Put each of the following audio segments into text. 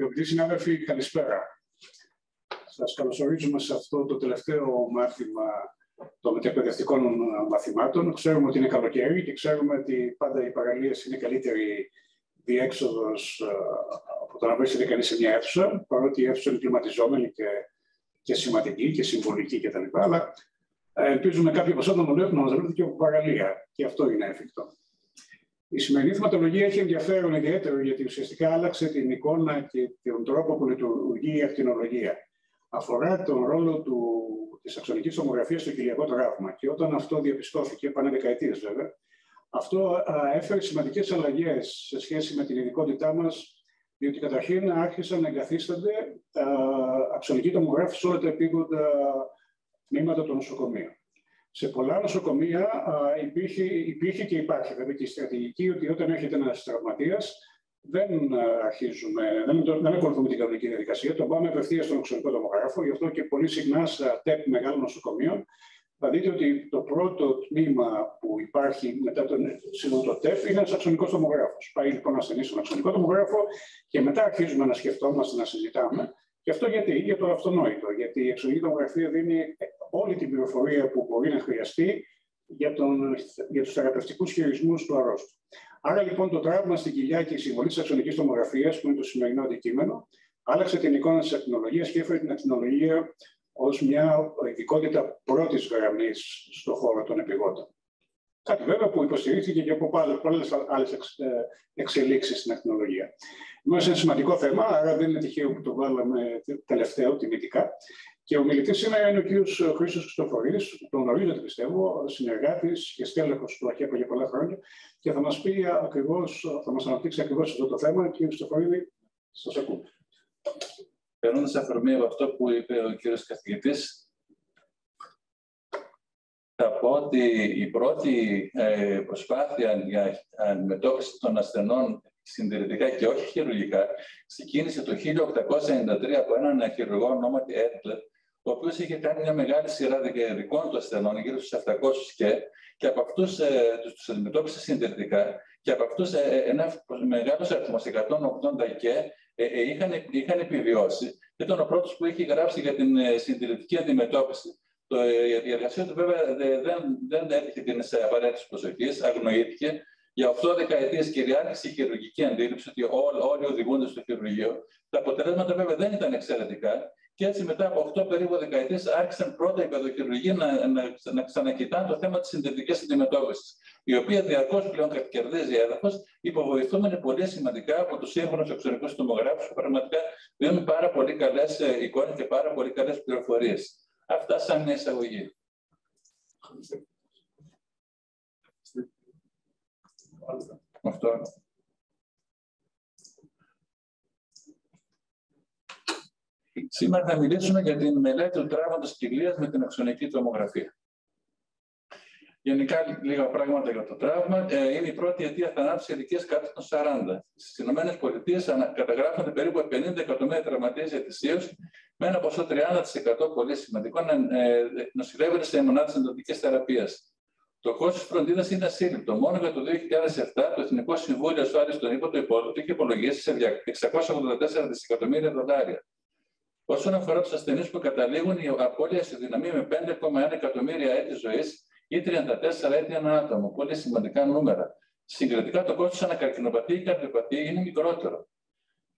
Αγαπητοί συνάδελφοι, καλησπέρα. Σας καλωσορίζουμε σε αυτό το τελευταίο μάθημα των μεταπαιδευτικών μαθημάτων. Ξέρουμε ότι είναι καλοκαίρι και ξέρουμε ότι πάντα οι παραλίες είναι καλύτερη διέξοδος ε, από το να βρίσκεται κανείς σε μια αίθουσα, παρότι η αίθουσα είναι κλιματιζόμενη και, και σημαντική και συμβολική κτλ. Αλλά ε, ελπίζουμε κάποιοι από εσάς να μας βρείτε και από παραλία. Και αυτό είναι εφικτό. Η σημερινή θεματολογία έχει ενδιαφέρον ιδιαίτερο γιατί ουσιαστικά άλλαξε την εικόνα και τον τρόπο που λειτουργεί η ακτινολογία. Αφορά τον ρόλο του, της αξονικής τομογραφίας στο κοιλιακό τραύμα και όταν αυτό διαπιστώθηκε, πάνε δεκαετίες βέβαια, αυτό α, έφερε σημαντικές αλλαγές σε σχέση με την ειδικότητά μας, διότι καταρχήν άρχισαν να εγκαθίστανται αξονικοί τομογράφοι σε όλα τα επίγοντα τμήματα των νοσοκομείων. Σε πολλά νοσοκομεία υπήρχε, υπήρχε και υπάρχει βέβαια και η στρατηγική ότι όταν έρχεται ένας τραυματίας, δεν αρχίζουμε, δεν, δεν ακολουθούμε την κανονική διαδικασία, τον πάμε απευθείας στον οξυδικό τομογράφο. Γι' αυτό και πολύ συχνά στα ΤΕΠ μεγάλων νοσοκομείων θα δείτε ότι το πρώτο τμήμα που υπάρχει μετά τον σύνολο ΤΕΠ είναι ένας αξονικός τομογράφος. Πάει λοιπόν ασθενής στον αξονικό τομογράφο και μετά αρχίζουμε να σκεφτόμαστε, να συζητάμε. Και αυτό γιατί, για το αυτονόητο, γιατί η εξωγή τομογραφία δίνει όλη την πληροφορία που μπορεί να χρειαστεί για, τον, για τους θεραπευτικούς χειρισμούς του αρρώστου. Άρα λοιπόν το τραύμα στην κοιλιά και η συμβολή της αξονική τομογραφίας, που είναι το σημερινό αντικείμενο, άλλαξε την εικόνα της ακτινολογία και έφερε την ακτινολογία ως μια ειδικότητα πρώτης γραμμής στον χώρο των επιγόντων. Κάτι βέβαια που υποστηρίχθηκε και από πολλές άλλες εξελίξεις στην ακτινολογία. Είμαστε ένα σημαντικό θέμα, άρα δεν είναι τυχαίο που το βάλαμε τελευταίο, τιμητικά. Και ο μιλητής σήμερα είναι ο κ. Χρήστος Χριστοφορής, τον γνωρίζετε πιστεύω, συνεργάτης και στέλεχος του ΑΧΕΠΑ για πολλά χρόνια και θα μας πει ακριβώς, θα μας αναπτύξει ακριβώς αυτό το θέμα. Κ. Χριστοφορίδη, σας ακούω. Παίρνοντα αφορμή από αυτό που είπε ο κ. καθηγητής, θα πω ότι η πρώτη ε, προσπάθεια για αντιμετώπιση των ασθενών συντηρητικά και όχι χειρουργικά, ξεκίνησε το 1893 από έναν χειρουργό ονόματι Έτλερ, ο οποίος είχε κάνει μια μεγάλη σειρά δεκαετικών του ασθενών, γύρω στους 700 και, και από αυτούς ε, τους αντιμετώπισε συντηρητικά. Και από αυτούς ε, ε, ένα μεγάλος αριθμός, 180 και, ε, ε, είχαν, είχαν επιβιώσει. Ήταν ο πρώτος που είχε γράψει για την ε, συντηρητική αντιμετώπιση. Το, η εργασία του βέβαια δεν, δεν έτυχε την απαραίτητη προσοχή, αγνοήθηκε. Για 8 δεκαετίες κυριάρχησε η χειρουργική αντίληψη ότι όλοι, όλοι οδηγούνται στο χειρουργείο. Τα αποτελέσματα βέβαια δεν ήταν εξαιρετικά και έτσι μετά από 8 περίπου δεκαετίες άρχισαν πρώτα οι παιδοχειρουργοί να, να, να ξανακοιτάνε το θέμα της συντηρητική αντιμετώπισης, η οποία διαρκώς πλέον κερδίζει έδαφος, υποβοηθούμενη πολύ σημαντικά από τους σύγχρονους εξωτερικούς τομογράφους που πραγματικά δίνουν πάρα πολύ καλές ε, εικόνες και πάρα πολύ καλές πληροφορίες. Αυτά σαν μια εισαγωγή. Αυτό. Σήμερα θα μιλήσουμε για την μελέτη του τραύματος κοιλίας με την αξονική τομογραφία. Γενικά, λίγα πράγματα για το τραύμα. Ε, είναι η πρώτη αιτία θανάτου σε ηλικίε κάτω των 40. Στις ΗΠΑ καταγράφονται περίπου 50 εκατομμύρια τραυματίες ετησίως, με ένα ποσό 30% πολύ σημαντικό να ε, νοσηλεύονται σε μονάδες εντατική θεραπείας. Το κόστο φροντίδας είναι ασύλληπτο. Μόνο για το 2007 το Εθνικό Συμβούλιο Ασφάλεια των ΥΠΟ το είχε υπολογίσει σε 684 δισεκατομμύρια δολάρια. Όσον αφορά τους ασθενείς που καταλήγουν, η απώλεια ισοδυναμεί με 5,1 εκατομμύρια έτη ζωής ή 34 έτη ένα άτομο. Πολύ σημαντικά νούμερα. Συγκριτικά το κόστος ανακαρκυνοπαθή ή καρδιοπαθή είναι μικρότερο.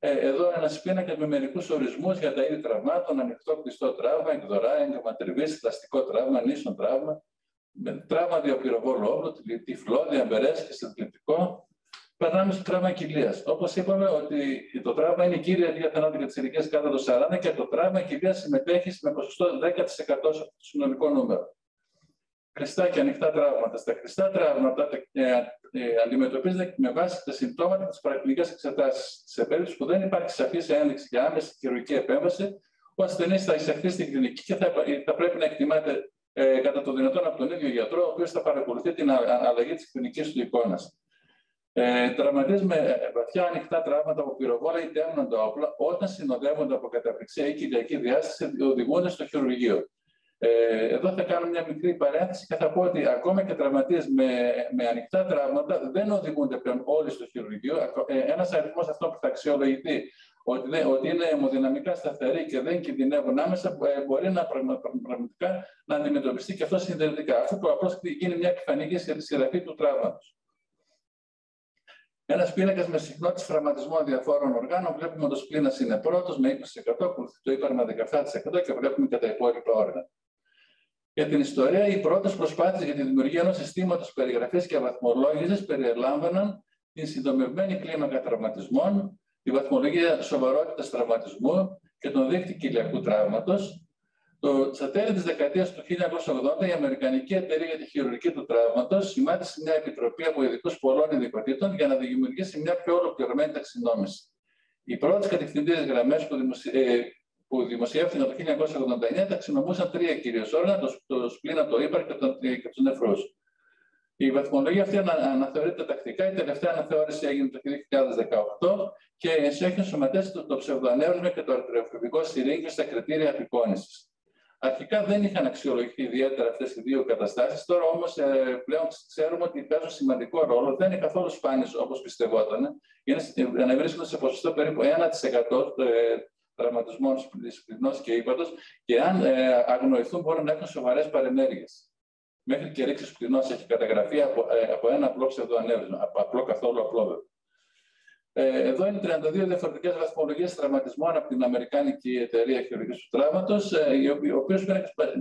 Ε, εδώ ένα πίνακα με μερικούς ορισμούς για τα είδη τραυμάτων, ανοιχτό κλειστό τραύμα, εκδορά, τριβής, θλαστικό τραύμα, νήσον τραύμα, τραύμα διοπυροβόλου όπλου, τυφλό, διαμπερέ και συντριπτικό, περνάμε στο τραύμα κοιλίας. Όπως είπαμε, ότι το τραύμα είναι η κύρια αιτία θανάτου για τι ηλικίε κάτω από 40 και το τραύμα κοιλίας συμμετέχει με ποσοστό 10% στο συνολικό νούμερο. Χρηστά και ανοιχτά τραύματα. Στα χρηστά τραύματα ε, ε, αντιμετωπίζεται με βάση τα συμπτώματα της παρακλινική εξετάσει. Σε περίπτωση που δεν υπάρχει σαφής ένδειξη για άμεση χειρουργική επέμβαση, ο ασθενής θα εισαχθεί στην κλινική και θα, θα πρέπει να εκτιμάται ε, κατά το δυνατόν από τον ίδιο γιατρό, ο οποίος θα παρακολουθεί την αλλαγή της κλινικής του εικόνας. Ε, τραυματίες με βαθιά ανοιχτά τραύματα από πυροβόλα ή τέμνοντα όπλα, όταν συνοδεύονται από καταπληξία ή κοιλιακή διάσταση, οδηγούν στο χειρουργείο. Ε, εδώ θα κάνω μια μικρή παρένθεση και θα πω ότι ακόμα και τραυματίες με, με ανοιχτά τραύματα δεν οδηγούνται πλέον όλοι στο χειρουργείο. Ε, Ένας αριθμός αυτό που θα αξιολογηθεί ότι, ότι είναι αιμοδυναμικά σταθεροί και δεν κινδυνεύουν άμεσα, ε, μπορεί να πραγματικά να αντιμετωπιστεί και αυτό συντηρητικά. Αυτό που απλώς γίνει μια επιφανική σειραφή του τραύματος. Ένας πίνακας με συχνότητα τραυματισμών διαφόρων οργάνων. Βλέπουμε ότι ο σπλήνας είναι πρώτος με 20%, το είπαμε 17% και βλέπουμε και τα υπόλοιπα όργανα. Για την ιστορία, οι πρώτες προσπάθειες για τη δημιουργία ενός συστήματος περιγραφής και βαθμολόγησης περιλάμβαναν την συντομευμένη κλίμακα τραυματισμών, τη βαθμολογία σοβαρότητας τραυματισμού και τον δείκτη κοιλιακού τραύματος. Στα τέλη της δεκαετίας του 1980, η Αμερικανική Εταιρεία για τη Χειρουργική του Τραύματος σημάτισε μια επιτροπή από ειδικούς πολλών ειδικοτήτων για να δημιουργήσει μια πιο ολοκληρωμένη ταξινόμηση. Οι πρώτες κατευθυντήριες γραμμές που, δημοσι... ε, που δημοσιεύτηκαν το 1989 ταξινομούσαν τρία κυρίως όργανα, το, το σπλήνα, το ύπαρ και, τον, και τους νεφρούς. Η βαθμολογία αυτή αναθεωρείται τακτικά. Η τελευταία αναθεώρηση έγινε το 2018 και έχει σωματέσει το, το ψευδοανέβρισμα και το αρτηριοφοβικό σιρήγγι στα κριτήρια απεικόνησης. Αρχικά δεν είχαν αξιολογηθεί ιδιαίτερα αυτές οι δύο καταστάσεις. Τώρα όμως ε, πλέον ξέρουμε ότι παίζουν σημαντικό ρόλο. Δεν είναι καθόλου σπάνιε όπως πιστευόταν. Είναι, βρίσκονται σε ποσοστό περίπου 1% ε, τραυματισμών σπληνό και ύπατος και αν ε, αγνοηθούν μπορούν να έχουν σοβαρές παρενέργειες. Μέχρι και ρήξη σπληνό έχει καταγραφεί από, ε, από ένα απλό ψευδοανέβρισμα, από απλό καθόλου απλό βέβαια. Ε, εδώ είναι 32 διαφορετικές βαθμολογίες τραυματισμών από την Αμερικάνικη Εταιρεία Χειρουργική του Τραύματος, ε, ο οποίος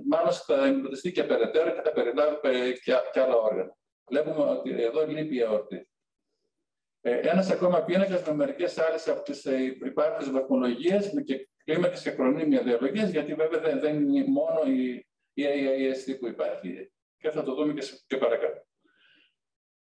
μάλλον θα εμπλουτιστεί και περαιτέρω και θα περιλάβει ε, και, και άλλα όργανα. Βλέπουμε ότι εδώ λείπει η αορτή. Ε, Ένας ακόμα πίνακας με μερικές άλλες από τις ε, υπάρχουσες βαθμολογίες και κλίμακες και χρονίμια διαλογίε, γιατί βέβαια δεν, δεν είναι μόνο η, η AAST που υπάρχει και θα το δούμε και, και παρακάτω.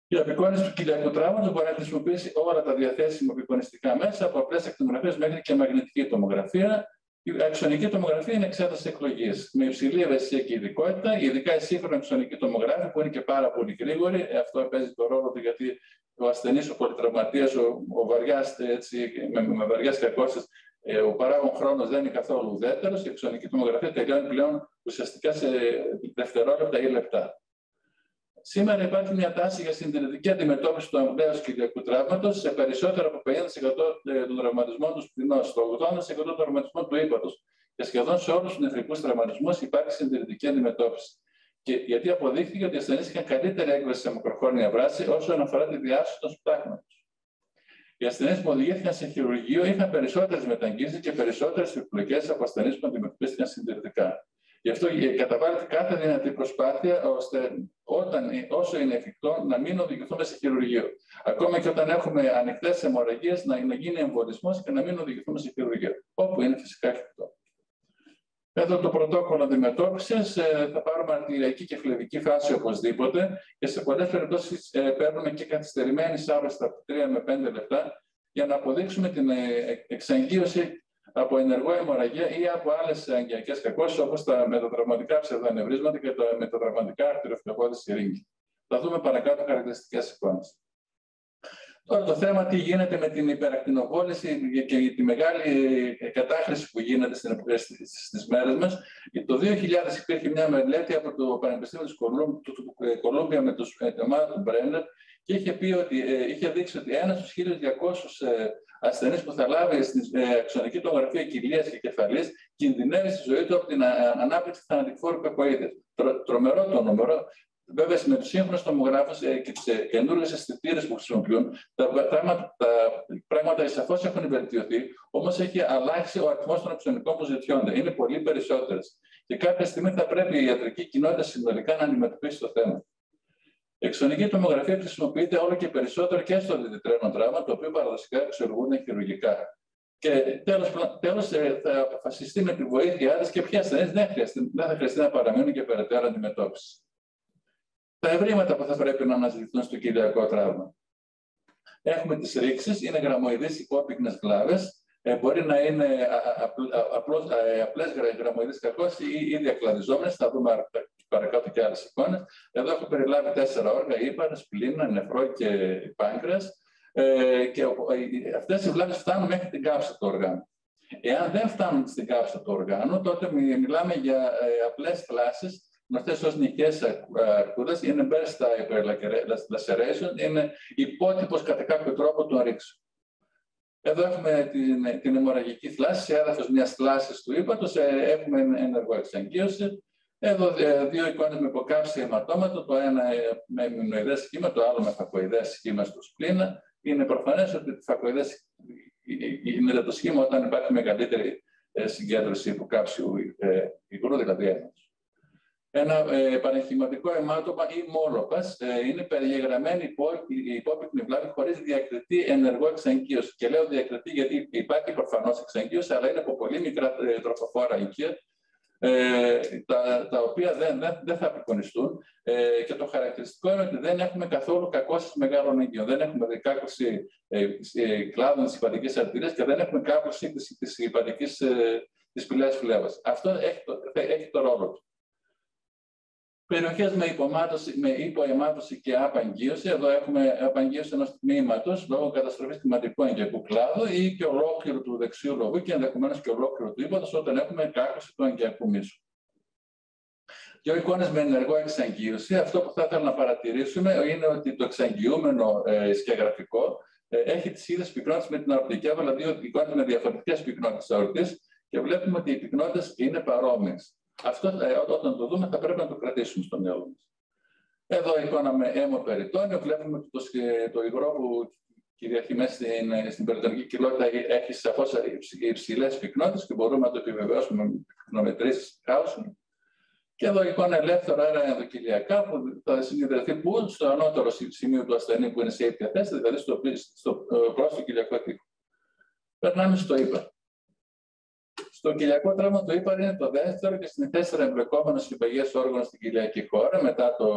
Η απεικόνηση του κοιλιακού τραύματο μπορεί να χρησιμοποιήσει όλα τα διαθέσιμα απεικονιστικά μέσα, από απλές ακτινογραφίε μέχρι και μαγνητική τομογραφία. Η αξονική τομογραφία είναι εξέταση εκλογής με υψηλή ευαισθησία και ειδικότητα, ειδικά η σύγχρονη αξονική τομογράφη που είναι και πάρα πολύ γρήγορη. Αυτό παίζει το ρόλο του γιατί ο ασθενής, ο πολυτραυματίας, ο, ο βαριάς, με, με βαριάς κακώσει, ε, ο παράγον χρόνος δεν είναι καθόλου ουδέτερος. Η αξονική τομογραφία τελειώνει πλέον ουσιαστικά σε δευτερόλεπτα ή λεπτά. Σήμερα υπάρχει μια τάση για συντηρητική αντιμετώπιση του αμβλέου κοιλιακού τραύματος σε περισσότερο από 50% ε, των τραυματισμών του σπινός, στο 80% των τραυματισμών του ύπατο. Και σχεδόν σε όλους τους νεφρικούς τραυματισμούς υπάρχει συντηρητική αντιμετώπιση. Και γιατί αποδείχθηκε ότι οι ασθενείς είχαν καλύτερη έκβαση σε μακροχρόνια βράση όσον αφορά τη διάσωση των σπτάκματο. Οι ασθενείς που οδηγήθηκαν σε χειρουργείο είχαν περισσότερες μεταγγίσει και περισσότερες επιπλοκές από ασθενείς που αντιμετωπίστηκαν συντηρητικά. Γι' αυτό καταβάλλεται κάθε δυνατή προσπάθεια ώστε όταν, όσο είναι εφικτό να μην οδηγηθούμε σε χειρουργείο. Ακόμα και όταν έχουμε ανοιχτές αιμορραγίες, να, να γίνει εμβολισμός και να μην οδηγηθούμε σε χειρουργείο. Όπου είναι φυσικά εφικτό. Εδώ το πρωτόκολλο αντιμετώπιση ε, θα πάρουμε αρτηριακή και φλεβική φάση οπωσδήποτε και σε πολλές περιπτώσεις ε, παίρνουμε και καθυστερημένη σάβραση από 3 με 5 λεπτά για να αποδείξουμε την ε, εξαγγείωση από ενεργό αιμορραγία ή από άλλες αγκιακέ κακώσεις όπως τα μετατραυματικά ψευδανευρίσματα και τα μετατραυματικά αρτηριοφυλακώδη σιρήγγι. Θα δούμε παρακάτω χαρακτηριστικές εικόνες. Τώρα το θέμα τι γίνεται με την υπερακτινοβόληση και τη μεγάλη κατάχρηση που γίνεται στις μέρες μας. Το 2000 υπήρχε μια μελέτη από το Πανεπιστήμιο της Κολούμπια με τους ομάδα του Μπρένερ και είχε, πει ότι, ε, είχε δείξει ότι ένας στους 1200 ε, ασθενείς που θα λάβει στην ε, αξονική τομογραφία κοιλίας και κεφαλής κινδυνεύει στη ζωή του από την ανάπτυξη θανατηφόρου κακοίδες. Τρομερό το νούμερο. Βέβαια, με τους σύγχρονους τομογράφους και τις καινούργιες αισθητήρες που χρησιμοποιούν, τα πράγματα, τα πράγματα σαφώς έχουν βελτιωθεί, όμως έχει αλλάξει ο αριθμός των αξονικών που ζητιώνται. Είναι πολύ περισσότερες. Και κάποια στιγμή θα πρέπει η ιατρική κοινότητα συνολικά να αντιμετωπίσει το θέμα. Η εξονική τομογραφία χρησιμοποιείται όλο και περισσότερο και στο διδυτρένο τραύμα, το οποίο παραδοσιακά εξοργούν χειρουργικά. Και τέλος ε, θα αποφασιστεί με τη βοήθειά της και ποια ασθενεί δεν, δεν θα χρειαστεί να παραμείνουν και περαιτέρω αντιμετώπιση. Τα ευρήματα που θα πρέπει να αναζητηθούν στο κοιλιακό τραύμα. Έχουμε τις ρήξεις, είναι γραμμοειδείς υπόπυκνε κλάβε. Ε, μπορεί να είναι απλές γραμμοειδείς κακώσει ή, ή διακλαδιζόμενες. Θα δούμε παρακάτω και άλλες εικόνες. Εδώ έχω περιλάβει τέσσερα όργα, ύπαρ, σπλήνα, νεφρό και πάγκρας. Ε, και ε, αυτές οι βλάβες φτάνουν μέχρι την κάψη του οργάνου. Εάν δεν φτάνουν στην κάψα του οργάνου, τότε μιλάμε για ε, απλές κλάσεις, γνωστέ ω νυχέ αρκούδες, είναι burst hyperlaceration, είναι υπότυπος κατά κάποιο τρόπο του ρήξου. Εδώ έχουμε την, την αιμορραγική θλάση, σε έδαφος μιας θλάσης του ύπατος, ε, έχουμε ενεργό εξαγγείωση. Εδώ ε, δύο εικόνες με υποκάψη αιματώματο, το ένα με ημινοειδέ σχήμα, το άλλο με φακοειδές σχήμα στο σπλήνα. Είναι προφανές ότι το φακοειδές είναι το σχήμα όταν υπάρχει μεγαλύτερη ε, συγκέντρωση υποκάψιου υγρού, δηλαδή ένωση. Ένα ε, πανεχηματικό αιμάτωμα ή μόλοπα ε, είναι περιγεγραμμένη η υπόπικνη βλάβη χωρίς διακριτή ενεργό εξαγγείωση. Και λέω διακριτή γιατί υπάρχει προφανώς εξαγγείωση, αλλά είναι από πολύ μικρά ε, τροφοφόρα οικεία, ε, τα, τα οποία δεν, δεν, δεν θα απεικονιστούν. Ε, και το χαρακτηριστικό είναι ότι δεν έχουμε καθόλου κακώσει μεγάλων εγγύων. Δεν έχουμε κάκωση ε, ε, κλάδων της υπατικής αρτηρίας και δεν έχουμε κάκωση της υπατικής ε, της φλέβας. Αυτό έχει το, έχει το ρόλο του. Περιοχές με, με υποαιμάτωση και απαγγείωση. Εδώ έχουμε απαγγείωση ενός τμήματος λόγω καταστροφής κλιματικού εγκαιακού κλάδου ή και ολόκληρου του δεξιού λογού και ενδεχομένως και ολόκληρου του ύπατο όταν έχουμε κάκωση του εγκαιακού μίσου. Δύο εικόνες με ενεργό εξαγγείωση. Αυτό που θα ήθελα να παρατηρήσουμε είναι ότι το εξαγγειούμενο ε, σκιαγραφικό ε, έχει τις ίδιες πυκνότητες με την αορτική. Έβαλα δύο εικόνες με διαφορετικές πυκνότητες αορτής και βλέπουμε ότι οι πυκνότητες είναι παρόμοιες. Αυτό ε, όταν το δούμε θα πρέπει να το κρατήσουμε στο μυαλό μας. Εδώ εικόνα με αίμο περιτόνιο. Βλέπουμε ότι το, το υγρό που κυριαρχεί μέσα στην, στην περιτονική κοιλότητα έχει σαφώς υψηλές πυκνότητες και μπορούμε να το επιβεβαιώσουμε με πυκνομετρήσεις Χάουσον. Και εδώ εικόνα ελεύθερα αέρα ενδοκυλιακά που θα συνειδητοποιηθεί που στο ανώτερο σημείο του ασθενή που είναι σε ήπια θέση, δηλαδή στο, στο ε, πρόσωπο κοιλιακό τείχο. Περνάμε στο ύπαρ. Στο κοιλιακό τραύμα του ύπαρ είναι το δεύτερο και στην τέσσερα εμπλεκόμενο συμπαγές όργανο στην κοιλιακή χώρα μετά το,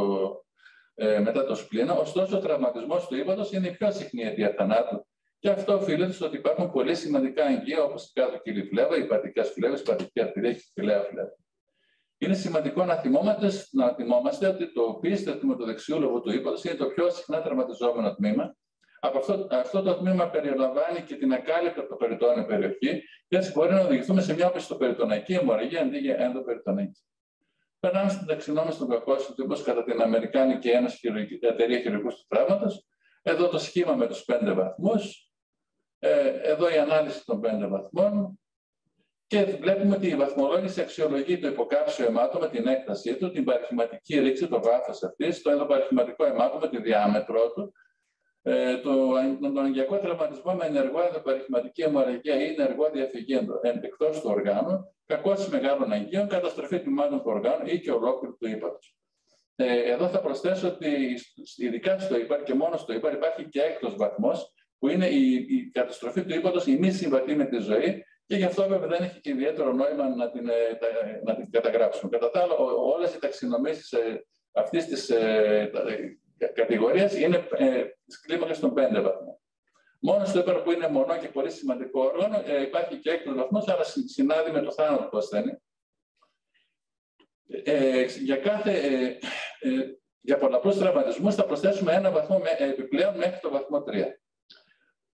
ε, μετά το σπλήνα. Ωστόσο, ο τραυματισμός του ύπατο είναι η πιο συχνή αιτία θανάτου. Και αυτό οφείλεται στο ότι υπάρχουν πολύ σημαντικά εγγύα όπως η κάτω κύλη φλέβα, οι πατικές φλέβες, η πατική αρτηρία και η φυλαία φλέβα. Είναι σημαντικό να θυμόμαστε, να θυμόμαστε ότι το πίστευμα του το δεξιού λόγου του ύπατο είναι το πιο συχνά τραυματιζόμενο τμήμα από αυτό, αυτό το τμήμα περιλαμβάνει και την ακάλυπτη από το περιττόνιο περιοχή και έτσι μπορεί να οδηγηθούμε σε μια οπισθοπεριτοναϊκή αιμορραγία αντί για ενδοπεριτοναϊκή. Περνάμε στην ταξινόμηση των κακώσεων του κατά την Αμερικάνικη Ένωση Εταιρεία Χειρουργικού του Τραύματο. Εδώ το σχήμα με τους πέντε βαθμούς. Ε, εδώ η ανάλυση των πέντε βαθμών. Και βλέπουμε ότι η βαθμολόγηση αξιολογεί το υποκάψιο αιμάτο με την έκτασή του, την παρχηματική ρήξη, το βάθος αυτής, το ενδοπαρχηματικό αιμάτο με τη διάμετρό του, ε, το, τον αγκιακό τραυματισμό με ενεργό ενδοπαριχηματική αιμορραγία ή ενεργό διαφυγή εκτό του οργάνου, κακώσει μεγάλων αγγείων, καταστροφή τμήματων του οργάνου ή και ολόκληρου του ύπαρου. Ε, εδώ θα προσθέσω ότι ειδικά στο ύπαρ και μόνο στο ύπαρ υπάρχει και έκτος βαθμός, που είναι η, η καταστροφή του ύπατος, η μη συμβατή με τη ζωή, και γι' αυτό βέβαια δεν έχει και ιδιαίτερο νόημα να την, ε, να την καταγράψουμε. Κατά τα άλλα, όλες οι ταξινομήσεις ε, αυτής της ε, κατηγορία είναι ε, τη κλίμακα των 5 βαθμών. Μόνο στο ύπαρ που είναι μονό και πολύ σημαντικό όργανο ε, υπάρχει και έκτος βαθμός, αλλά συνάδει με το θάνατο του ασθενή. Ε, για κάθε. Ε, ε, για πολλαπλούς τραυματισμούς θα προσθέσουμε ένα βαθμό με, επιπλέον μέχρι το βαθμό 3.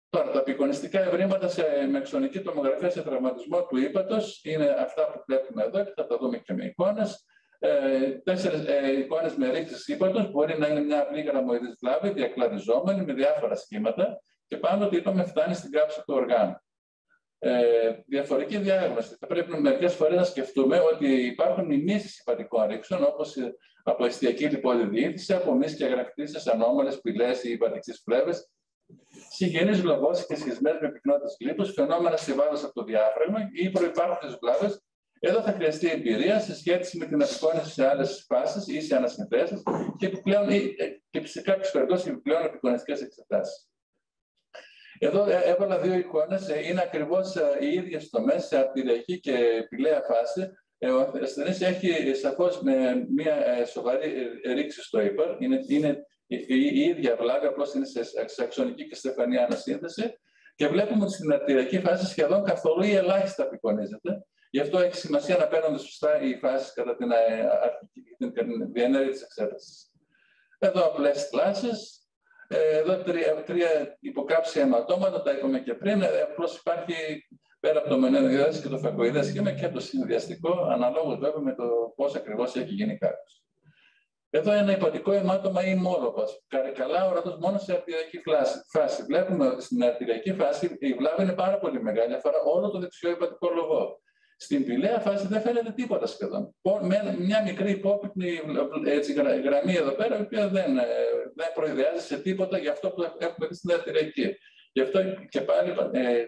Τώρα, τα απεικονιστικά ευρήματα σε, με εξονική τομογραφία σε τραυματισμό του ύπατος είναι αυτά που βλέπουμε εδώ και θα τα δούμε και με εικόνες ε, τέσσερις ε, εικόνες με ρήξη ύπατο. Μπορεί να είναι μια απλή γραμμοειδή βλάβη, διακλαδιζόμενη με διάφορα σχήματα και πάνω ότι είπαμε φτάνει στην κάψη του οργάνου. Ε, διαφορετική διάγνωση. Θα πρέπει μερικές φορές να σκεφτούμε ότι υπάρχουν μιμήσει υπατικών ρήξεων, όπως από εστιακή λιπόδιδιήτηση, από μη και αγρακτήσεις, ανώμαλες πυλές ή υπατικές φλέβες, συγγενείς βλαβώσει και σχισμένε με πυκνότητες λίπους, φαινόμενα σε βάρος από το διάφραγμα ή προπάρχοντε βλάβες εδώ θα χρειαστεί εμπειρία σε σχέση με την απεικόνηση σε άλλες φάσεις ή σε ανασυνθέσει και, επιπλέον, ε, και σε κάποιε περιπτώσει επιπλέον απεικονιστικέ εξετάσεις. Εδώ ε, έβαλα δύο εικόνες. Ε, είναι ακριβώς οι ίδιες τομές σε αρτηριακή και επιλέα φάση. Ο ασθενής έχει σαφώς μια σοβαρή ρήξη στο ύπαρ. Είναι, είναι η ίδια βλάβη, απλώς είναι σε αξονική και στεφανή ανασύνθεση. Και βλέπουμε ότι στην αρτηριακή φάση σχεδόν καθόλου ή ελάχιστα απεικονίζεται. Γι' αυτό έχει σημασία να παίρνονται σωστά οι φάσεις κατά την ε, αρχική την διενέργεια της εξέτασης. Εδώ απλές κλάσεις. Ε, εδώ τρία, τρία υποκάψια αιματώματα, τα είπαμε και πριν. Ε, Απλώς υπάρχει πέρα από το μενέδιο και το φακοειδές σχήμα και το συνδυαστικό, αναλόγως βέβαια με το πώς ακριβώς έχει γίνει κάποιος. Εδώ ένα υπατικό αιμάτωμα ή μόροπα. Καλά ορατό μόνος σε αρτηριακή φάση. Βλέπουμε στην αρτηριακή φάση η βλάβη είναι πάρα πολύ μεγάλη, αφορά όλο το δεξιό υπατικό λογό. Στην πηλαία φάση δεν φαίνεται τίποτα σχεδόν. Με μια μικρή υπόπληκτη έτσι, γραμμή εδώ πέρα, η οποία δεν, ε, δεν προειδεάζει σε τίποτα για αυτό που έχουμε δει στην αρτηριακή. Γι' αυτό και πάλι ε,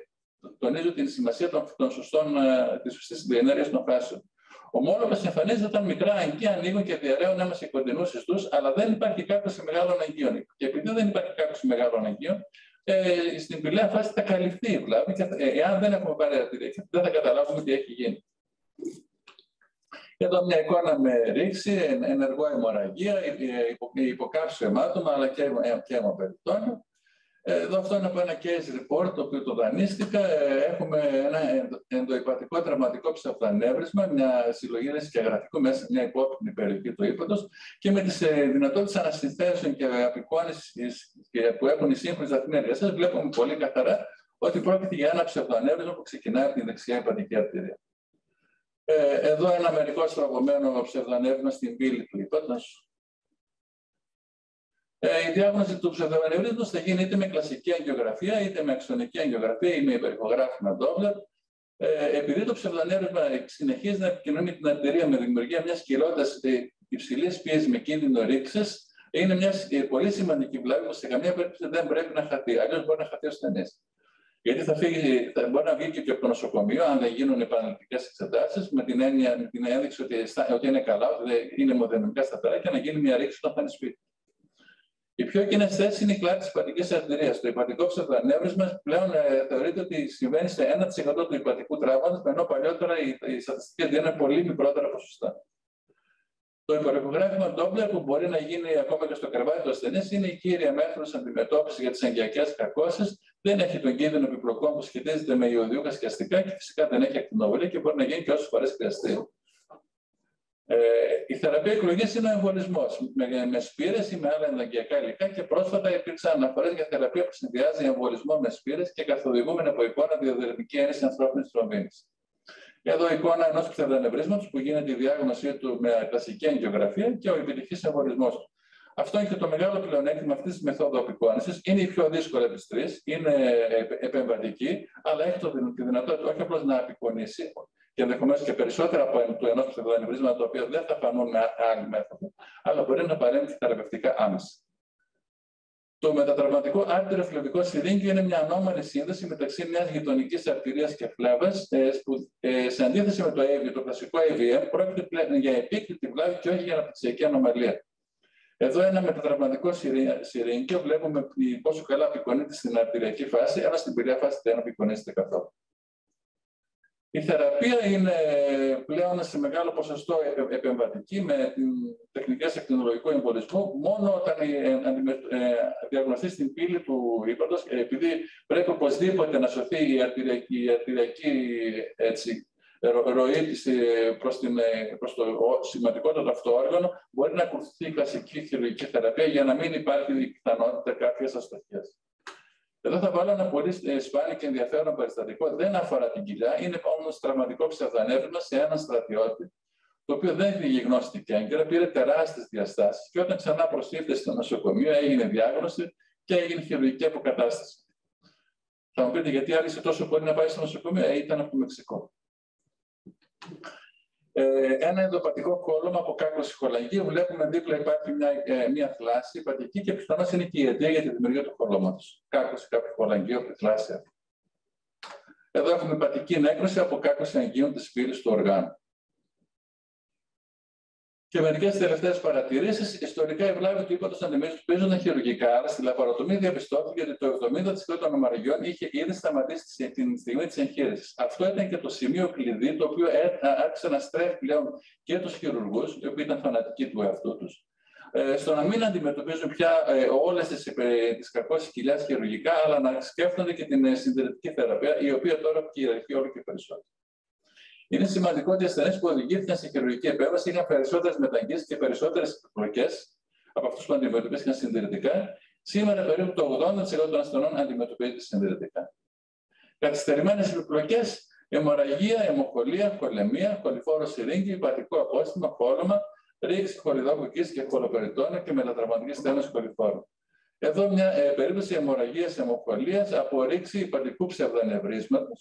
τονίζω την σημασία των, των σωστών, ε, της σωστής διενέργειας των φάσεων. Ομόλογα εμφανίζεται όταν μικρά αγγεία ανοίγουν και διαρρέουν έμεσα σε κοντινούς ιστού, αλλά δεν υπάρχει κάποιος σε μεγάλων αγγείων. Και επειδή δεν υπάρχει κάποιος σε μεγάλων αγγείων, ε, στην πηλαία φάση θα καλυφθεί η βλάβη και ε, εάν δεν έχουμε πάρει αρτηριακή, δεν θα καταλάβουμε τι έχει γίνει. Εδώ μια εικόνα με ρήξη, ενεργό αιμορραγία, υποκάψιο αιμάτωμα, αλλά και, και αιμοπεριπτώνιο. Εδώ αυτό είναι από ένα case report, το οποίο το δανείστηκα. Ε, έχουμε ένα ενδοϊπατικό τραυματικό ψευδανέβρισμα, μια συλλογή σκιαγραφικού μέσα σε μια υπόπτυμη περιοχή του ύπατο και με τις ε, δυνατότητες αναστηθέσεων και απεικόνησης που έχουν οι σύγχρονες δαθμινέ σας, βλέπουμε πολύ καθαρά ότι πρόκειται για ένα ψευδανέβρισμα που ξεκινάει από την δεξιά υπατική αρτηρία. Ε, εδώ ένα μερικό στραβωμένο ψευδανέβρισμα στην πύλη του ύπατος, ε, η διάγνωση του ψευδοανευρίσματο θα γίνει είτε με κλασική αγγιογραφία, είτε με αξονική αγγιογραφία ή με υπερηχογράφημα Doppler. Ε, επειδή το ψευδοανέβρισμα συνεχίζει να επικοινωνεί με την αρτηρία με δημιουργία μιας κοιλότητα υψηλής πίεσης με κίνδυνο ρήξης, είναι μια ε, πολύ σημαντική βλάβη που σε καμία περίπτωση δεν πρέπει να χαθεί. Αλλιώς μπορεί να χαθεί ο ασθενή. Γιατί θα, φύγει, θα μπορεί να βγει και από το νοσοκομείο, αν δεν γίνουν επαναληπτικές εξετάσεις, με την έννοια, με την ένδειξη ότι, ότι είναι καλά, ότι είναι μοδενικά σταθερά και να γίνει μια ρήξη όταν θα είναι σπίτι. Οι πιο κοινέ θέσει είναι η κλάτη της υπατική αρτηρία. Το υπατικό ψευδανέβρισμα πλέον ε, θεωρείται ότι συμβαίνει σε 1% του υπατικού τραύματο, ενώ παλιότερα η, η στατιστική είναι πολύ μικρότερα ποσοστά. Το υπερηχογράφημα Doppler που μπορεί να γίνει ακόμα και στο κρεβάτι του ασθενής είναι η κύρια μέθοδος αντιμετώπισης για τις αγκιακέ κακώσεις. Δεν έχει τον κίνδυνο επιπλοκών που σχετίζεται με ιωδιούχα και αστικά και φυσικά δεν έχει ακτινοβολία και μπορεί να γίνει και όσες φορές χρειαστεί. Ε, η θεραπεία εκλογής είναι ο εμβολισμός με, με σπήρες ή με άλλα ενδογκιακά υλικά και πρόσφατα υπήρξαν αναφορές για θεραπεία που συνδυάζει εμβολισμό με σπήρες και καθοδηγούμενη από εικόνα διαδερματική ένεση ανθρώπινης τρομβίνη. Εδώ η εικόνα ενός ψευδανευρίσματος που γίνεται η διάγνωσή του με κλασική εγκυογραφία και ο επιτυχής εμβολισμός του. Αυτό είναι και το μεγάλο πλεονέκτημα αυτής της μεθόδου απεικόνησης. Είναι η πιο δύσκολη από τις τρεις, είναι επεμβατική, αλλά έχει το, τη δυνατότητα όχι απλώς να απεικονίσει, και ενδεχομένως και περισσότερα από του ενός ψευδοανευρίσματα, τα οποία δεν θα φανούν με άλλη μέθοδο, αλλά μπορεί να παρέμβει θεραπευτικά άμεσα. Το μετατραυματικό άρτερο φλεβικό σιρήγγιο είναι μια ανώμαλη σύνδεση μεταξύ μιας γειτονικής αρτηρίας και φλέβας, ε, που ε, σε αντίθεση με το AVM, το κλασικό AVM, πρόκειται για επίκτητη βλάβη και όχι για αναπτυξιακή ανομαλία. Εδώ ένα μετατραυματικό σιρήγγιο βλέπουμε πόσο καλά απεικονίζεται στην αρτηριακή φάση, αλλά στην πυρία φάση δεν απεικονίζεται καθόλου. Η θεραπεία είναι πλέον σε μεγάλο ποσοστό επεμβατική με τεχνικές εκτενολογικού εμβολισμού μόνο όταν ε, διαγνωστεί στην πύλη του ύπατος, επειδή πρέπει οπωσδήποτε να σωθεί η αρτηριακή, η αρτηριακή έτσι, ροή της ε, προς, την, ε, προς το σημαντικότερο αυτό όργανο, μπορεί να ακολουθεί η κλασική χειρουργική θεραπεία για να μην υπάρχει η πιθανότητα κάποιες αστοχίες. Εδώ θα βάλω ένα πολύ ε, σπάνιο και ενδιαφέρον περιστατικό. Δεν αφορά την κοιλιά, είναι όμως τραυματικό ψευδανέβημα σε έναν στρατιώτη, το οποίο δεν διαγνώστηκε έγκαιρα, πήρε τεράστιες διαστάσεις. Και όταν ξανά προσήλθε στο νοσοκομείο, έγινε διάγνωση και έγινε χειρουργική αποκατάσταση. Θα μου πείτε γιατί άρχισε τόσο πολύ να πάει στο νοσοκομείο, ε, ήταν από το Μεξικό ε, ένα ενδοπατικό κόλλημα από κάκο συχολαγίου. Βλέπουμε δίπλα υπάρχει μια, ε, μια θλάση υπατική και πιθανώ είναι και η αιτία για τη δημιουργία του κόλλωματος. Κάκο ή κάποιο χολαγείο από τη θλάση Εδώ έχουμε υπατική νέκρωση από κάκο αγγείων τη πύλη του οργάνου. Και μερικές τελευταίες παρατηρήσεις. Ιστορικά οι βλάβη του ύπατος αντιμετωπίζονταν χειρουργικά, αλλά στη λαπαροτομή διαπιστώθηκε ότι το 70% των ομαριών είχε ήδη σταματήσει την στιγμή της εγχείρησης. Αυτό ήταν και το σημείο κλειδί, το οποίο άρχισε να στρέφει πλέον και τους χειρουργούς, οι οποίοι ήταν φανατικοί του εαυτού τους, ε, στο να μην αντιμετωπίζουν πια ε, όλες τις ε, κακώσει κοιλιά χειρουργικά, αλλά να σκέφτονται και την συντηρητική θεραπεία, η οποία τώρα κυριαρχεί όλο και περισσότερο. Είναι σημαντικό ότι οι ασθενεί που οδηγήθηκαν σε χειρουργική επέμβαση είχαν περισσότερες μεταγγίσει και περισσότερες επιπλοκέ από αυτούς που αντιμετωπίστηκαν συντηρητικά. Σήμερα περίπου το 80% των ασθενών αντιμετωπίζεται συντηρητικά. Καθυστερημένες επιπλοκέ, αιμορραγία, αιμοχολία, κολεμία, κολυφόρο σιρήγγι, υπατικό απόστημα, κόλωμα, ρήξη χολιδόκοκη και χολοπεριτόνα και μετατραυματική στένωση κολυφόρου. Εδώ μια ε, περίπτωση αιμορραγίας αιμοχολία από ρήξη υπατικού ψευδανευρίσματο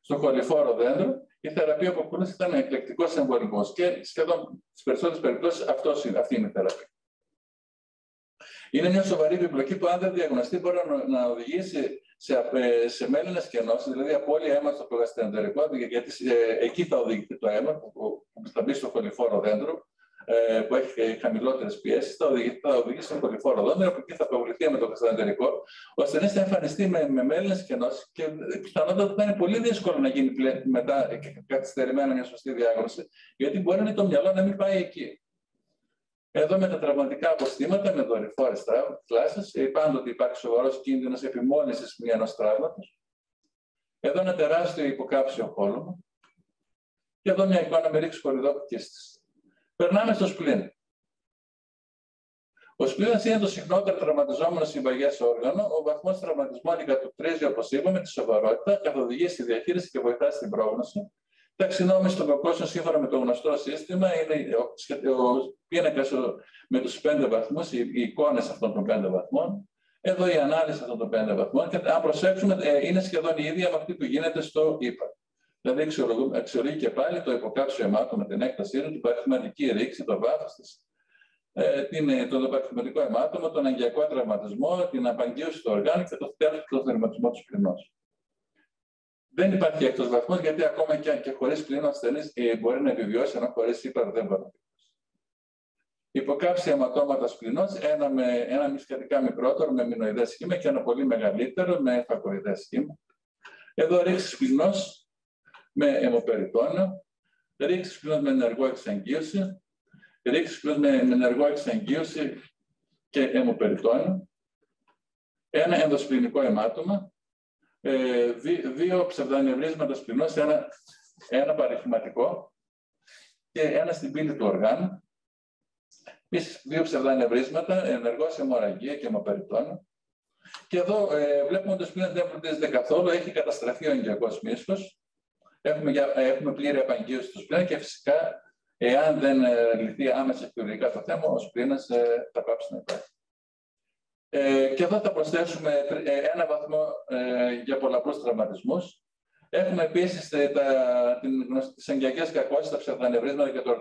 στο κολυφόρο δέντρο. Η θεραπεία που ακολούθησε ήταν εκλεκτικός εμβολισμός και σχεδόν στις περισσότερες περιπτώσεις αυτή είναι η θεραπεία. Είναι μια σοβαρή επιπλοκή που αν δεν διαγνωστεί μπορεί να οδηγήσει σε, ε, σε μέλινε κενώσεις, δηλαδή απώλεια αίμα στο πλογαστεντερικό, γιατί ε, εκεί θα οδηγηθεί το αίμα που, που θα μπει στο κολυφόρο δέντρο, ε, που έχει χαμηλότερες πιέσεις, θα οδηγήσει, θα οδηγήσει στο κολυφόρο δέντρο, που εκεί θα προβληθεί με το πλογαστεντερικό. Ο ασθενή θα εμφανιστεί με, με μέλινε κενώσει και πιθανότατα θα είναι πολύ δύσκολο να γίνει μετά καθυστερημένα μια σωστή διάγνωση, γιατί μπορεί να είναι το μυαλό να μην πάει εκεί. Εδώ με τα τραυματικά αποστήματα, με δορυφόρες θλάσσε, πάντοτε υπάρχει σοβαρός κίνδυνος επιμόλυνση μιας ενό τραύματος. Εδώ ένα τεράστιο υποκάψιο κόλωμα. Και εδώ μια εικόνα με ρήξη κίστης. Περνάμε στο σπλήν. Ο σπλήνα είναι το συχνότερο τραυματιζόμενο συμπαγές όργανο. Ο βαθμός τραυματισμού αντικατοπτρίζει, όπως είπαμε, τη σοβαρότητα, καθοδηγεί στη διαχείριση και βοηθά στην πρόγνωση. Ταξινόμηση των κοκκόσεων σύμφωνα με το γνωστό σύστημα είναι ο πίνακα με τους πέντε βαθμούς, οι εικόνες αυτών των πέντε βαθμών. Εδώ η ανάλυση αυτών των πέντε βαθμών. Και αν προσέξουμε, ε, είναι σχεδόν η ίδια με αυτή που γίνεται στο ΙΠΑ. Δηλαδή, αξιολογεί και πάλι το υποκάψιο αιμάτο με την έκτασή του, την παριθματική ρήξη, το βάθος της, ε, το παριθματικό αιμάτωμα, τον αγκιακό τραυματισμό, την απαγγείωση του οργάνου και το τέλο του θερματισμό του σπληνό. Δεν υπάρχει έκτος βαθμός, γιατί ακόμα και, και χωρίς πλήν ο ασθενή ε, μπορεί να επιβιώσει, ενώ χωρίς ύπαρ δεν μπορεί να επιβιώσει. Υποκάψει αιματώματα σπληνό, ένα, με, ένα σχετικά μικρότερο με μηνοειδέ σχήμα και ένα πολύ μεγαλύτερο με φακοειδές σχήμα. Εδώ ρίξει σπληνό με αιμοπεριτόνιο, ρίξει σπληνό με ενεργό εξαγγείωση, ρίξει σπληνό με, με ενεργό εξαγγείωση και αιμοπεριτόνιο, ένα ενδοσπληνικό αιμάτωμα, ε, δύο ψευδανευρίσματα σπινός, ένα, ένα παρεχηματικό και ένα στην πύλη του οργάνου. Επίσης, δύο ψευδανευρίσματα, ενεργός αιμορραγία και αιμοπεριτόνιο. Και εδώ ε, βλέπουμε ότι το σπίνα δεν φροντίζεται καθόλου, έχει καταστραφεί ο εγκιακός μίσχο. Έχουμε, έχουμε πλήρη απαγγείωση του σπίνα και φυσικά, εάν δεν ε, λυθεί άμεσα χειρουργικά το θέμα, ο σπίνα ε, θα πάψει να υπάρχει. Ε, και εδώ θα προσθέσουμε ε, ένα βαθμό ε, για πολλαπλούς τραυματισμούς. Έχουμε επίσης τις εγκιακές κακώσεις, τα ψευδανευρίσματα και το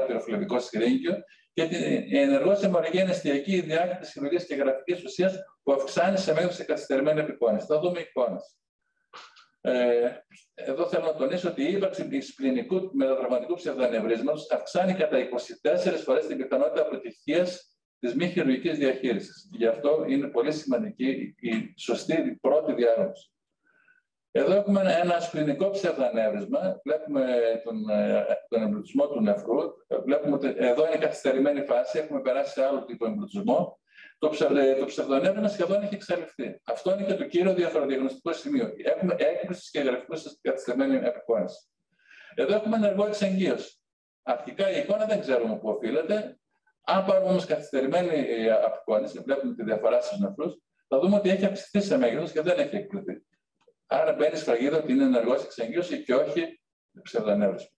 αρτεροφλεβικό συρρήγγιο και την ενεργό αιμορραγία νηστιακή διάκριτη χειρουργίας και γραφικής ουσίας που αυξάνει σε μέγεθο σε καθυστερημένη επικόνηση. Θα δούμε εικόνες. Ε, εδώ θέλω να τονίσω ότι η ύπαρξη της πληνικού μετατραυματικού ψευδανευρίσματο αυξάνει κατά 24 φορές την πιθανότητα αποτυχίας της μη χειρουργικής διαχείρισης. Γι' αυτό είναι πολύ σημαντική η σωστή πρώτη διάγνωση. Εδώ έχουμε ένα σπληνικό ψευδανέβρισμα. Βλέπουμε τον, ε, τον εμπλουτισμό του νεφρού. Βλέπουμε ότι εδώ είναι καθυστερημένη φάση. Έχουμε περάσει σε άλλο τύπο εμπλουτισμό. Το, ψευδε, το ψευδονέβρισμα σχεδόν έχει εξαλειφθεί. Αυτό είναι και το κύριο διαφοροδιαγνωστικό σημείο. Έχουμε έκπληξη και γραφική καθυστερημένη επικόνηση. Εδώ έχουμε ενεργό εξεγγύωση. Αρχικά η εικόνα δεν ξέρουμε πού οφείλεται. Αν πάρουμε όμως καθυστερημένη ε, απεικόνηση, βλέπουμε τη διαφορά στους νεφρού, θα δούμε ότι έχει αυξηθεί σε μέγεθος και δεν έχει εκπληθεί. Άρα μπαίνει σφραγίδα ότι είναι ενεργός εξεγγύωση και όχι ψευδονεύρωση.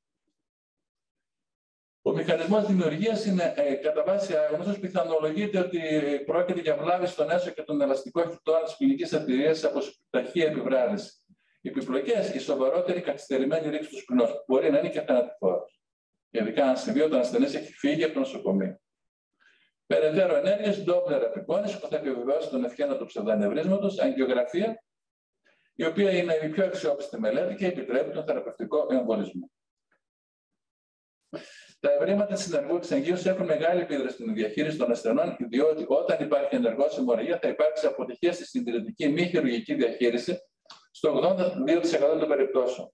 Ο μηχανισμός δημιουργίας είναι ε, κατά βάση αγνώστο. Πιθανολογείται ότι πρόκειται για βλάβη στον έσω και τον ελαστικό χιτόνα τη ποινική αρτηρία από ταχεία επιβράδυση. Οι επιπλοκές, η σοβαρότερη καθυστερημένη ρήξη του σπινό μπορεί να είναι και θανατηφόρος. Ειδικά αν συμβεί όταν ασθενής έχει φύγει από το νοσοκομείο. Περαιτέρω ενέργειες, ντόπλερ απεικόνηση που θα επιβεβαιώσει τον ευχένα του ψευδανευρίσματος, αγκιογραφία, η οποία είναι η πιο αξιόπιστη μελέτη και επιτρέπει τον θεραπευτικό εμβολισμό. Τα ευρήματα της ενεργού εξεγγύωση έχουν μεγάλη επίδραση στην διαχείριση των ασθενών, διότι όταν υπάρχει ενεργό συμμορία θα υπάρξει αποτυχία στη συντηρητική μη χειρουργική διαχείριση στο 82% των περιπτώσεων.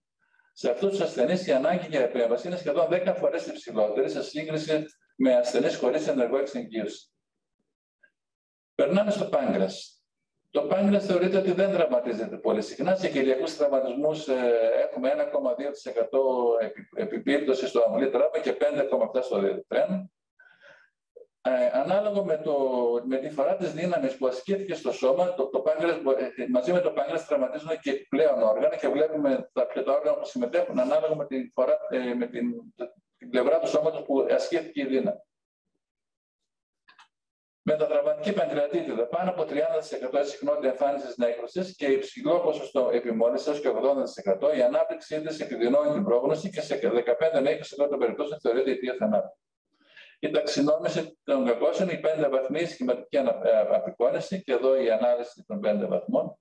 Σε αυτούς τους ασθενείς η ανάγκη για επέμβαση είναι σχεδόν 10 φορές υψηλότερη σε σύγκριση με ασθενείς χωρίς ενεργό εξεγγύωση. Περνάμε στο πάγκρα. Το πάγκρα θεωρείται ότι δεν τραυματίζεται πολύ συχνά. Σε κυλιακού τραυματισμούς ε, έχουμε 1,2% επιπίπτωση στο αμυλί τραύμα και 5,7% στο διατρένο. ε, ανάλογα με, το, με τη φορά της δύναμης που ασκήθηκε στο σώμα, το, το πάγκρας, ε, μαζί με το πάγκρας τραυματίζουν και επιπλέον όργανα και βλέπουμε τα, τα όργανα που συμμετέχουν ανάλογα με, τη φορά, ε, με την, την πλευρά του σώματος που ασκήθηκε η δύναμη. Μετατραυματική παγκρατίτιδα, πάνω από 30% συχνότητα εμφάνιση νέκρωση και υψηλό ποσοστό επιμόλυνση έω και 80%. Η ανάπτυξή της επιδεινώνει την πρόγνωση και σε 15 με 20% των περιπτώσεων θεωρείται αιτία θανάτου. Η ταξινόμηση των κακώσεων, η πέντε βαθμοί σχηματική ε, απεικόνηση, και εδώ η ανάλυση των πέντε βαθμών.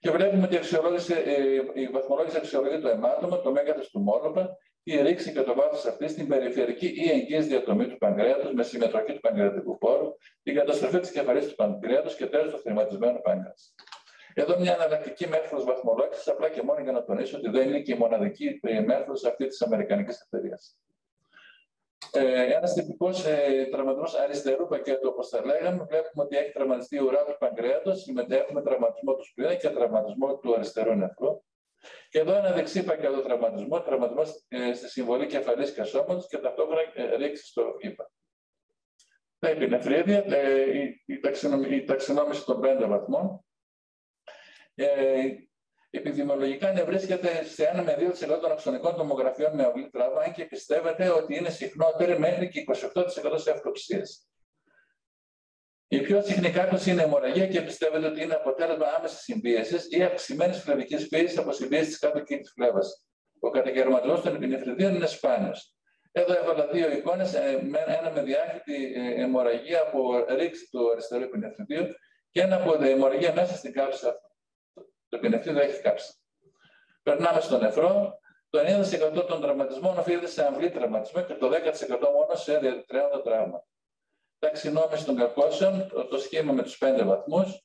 Και βλέπουμε ότι η, ε, η βαθμολόγηση αξιολογεί το αιμάτωμα, το μέγεθος του μόνοπα, η ρήξη και το βάθος αυτής στην περιφερική ή εγγύης διατομή του παγκρέατος με συμμετοχή του παγκρατικού πόρου, την καταστροφή της κεφαλής του παγκρέατος και τέλος το θρηματισμένο πάγκρα. Εδώ μια αναλλακτική μέθοδος βαθμολόγησης, απλά και μόνο για να τονίσω ότι δεν είναι και η μοναδική μέθοδος αυτή της Αμερικανικής εταιρεία. Ε, Ένας τυπικός ε, τραυματισμός αριστερού πακέτου, όπως τα λέγαμε, βλέπουμε ότι έχει τραυματιστεί η ουρά του παγκρέατος, συμμετέχουμε τραυματισμό του σπλήνα και τραυματισμό του αριστερού νεφρού. Και εδώ ένα δεξί πακέτο τραυματισμό, τραυματισμός ε, στη συμβολή κεφαλής και σώματος και ταυτόχρονα ε, ρήξη στο ύπα. Τα επινεφρίδια, ε, η, η, η ταξινόμηση των πέντε βαθμών. Ε, Επιδημιολογικά νευρίσκεται σε 1 με 2% των αξονικών τομογραφιών με αυλή τραύμα, αν και πιστεύετε ότι είναι συχνότερη μέχρι και 28% σε αυτοψίες. Η πιο συχνή κάκωση είναι η αιμορραγία και πιστεύετε ότι είναι αποτέλεσμα άμεσης συμπίεσης ή αυξημένης φλεβική πίεσης από συμπίεση της κάτω τη φλέβας. Ο καταγερματισμός των επινεφριδίων είναι σπάνιος. Εδώ έβαλα δύο εικόνες, ε, ένα με διάχυτη ε, αιμορραγία από ρήξη του αριστερού επινεφριδίου και ένα από αιμορραγία μέσα στην κάψα αυτό. Το επινεφρίδιο έχει κάψα. Περνάμε στο νεφρό. Το 90% των τραυματισμών οφείλεται σε αμβλή τραυματισμό και το 10% μόνο σε διατρέοντα τραύματα ταξινόμηση των κακώσεων, το σχήμα με τους πέντε βαθμούς,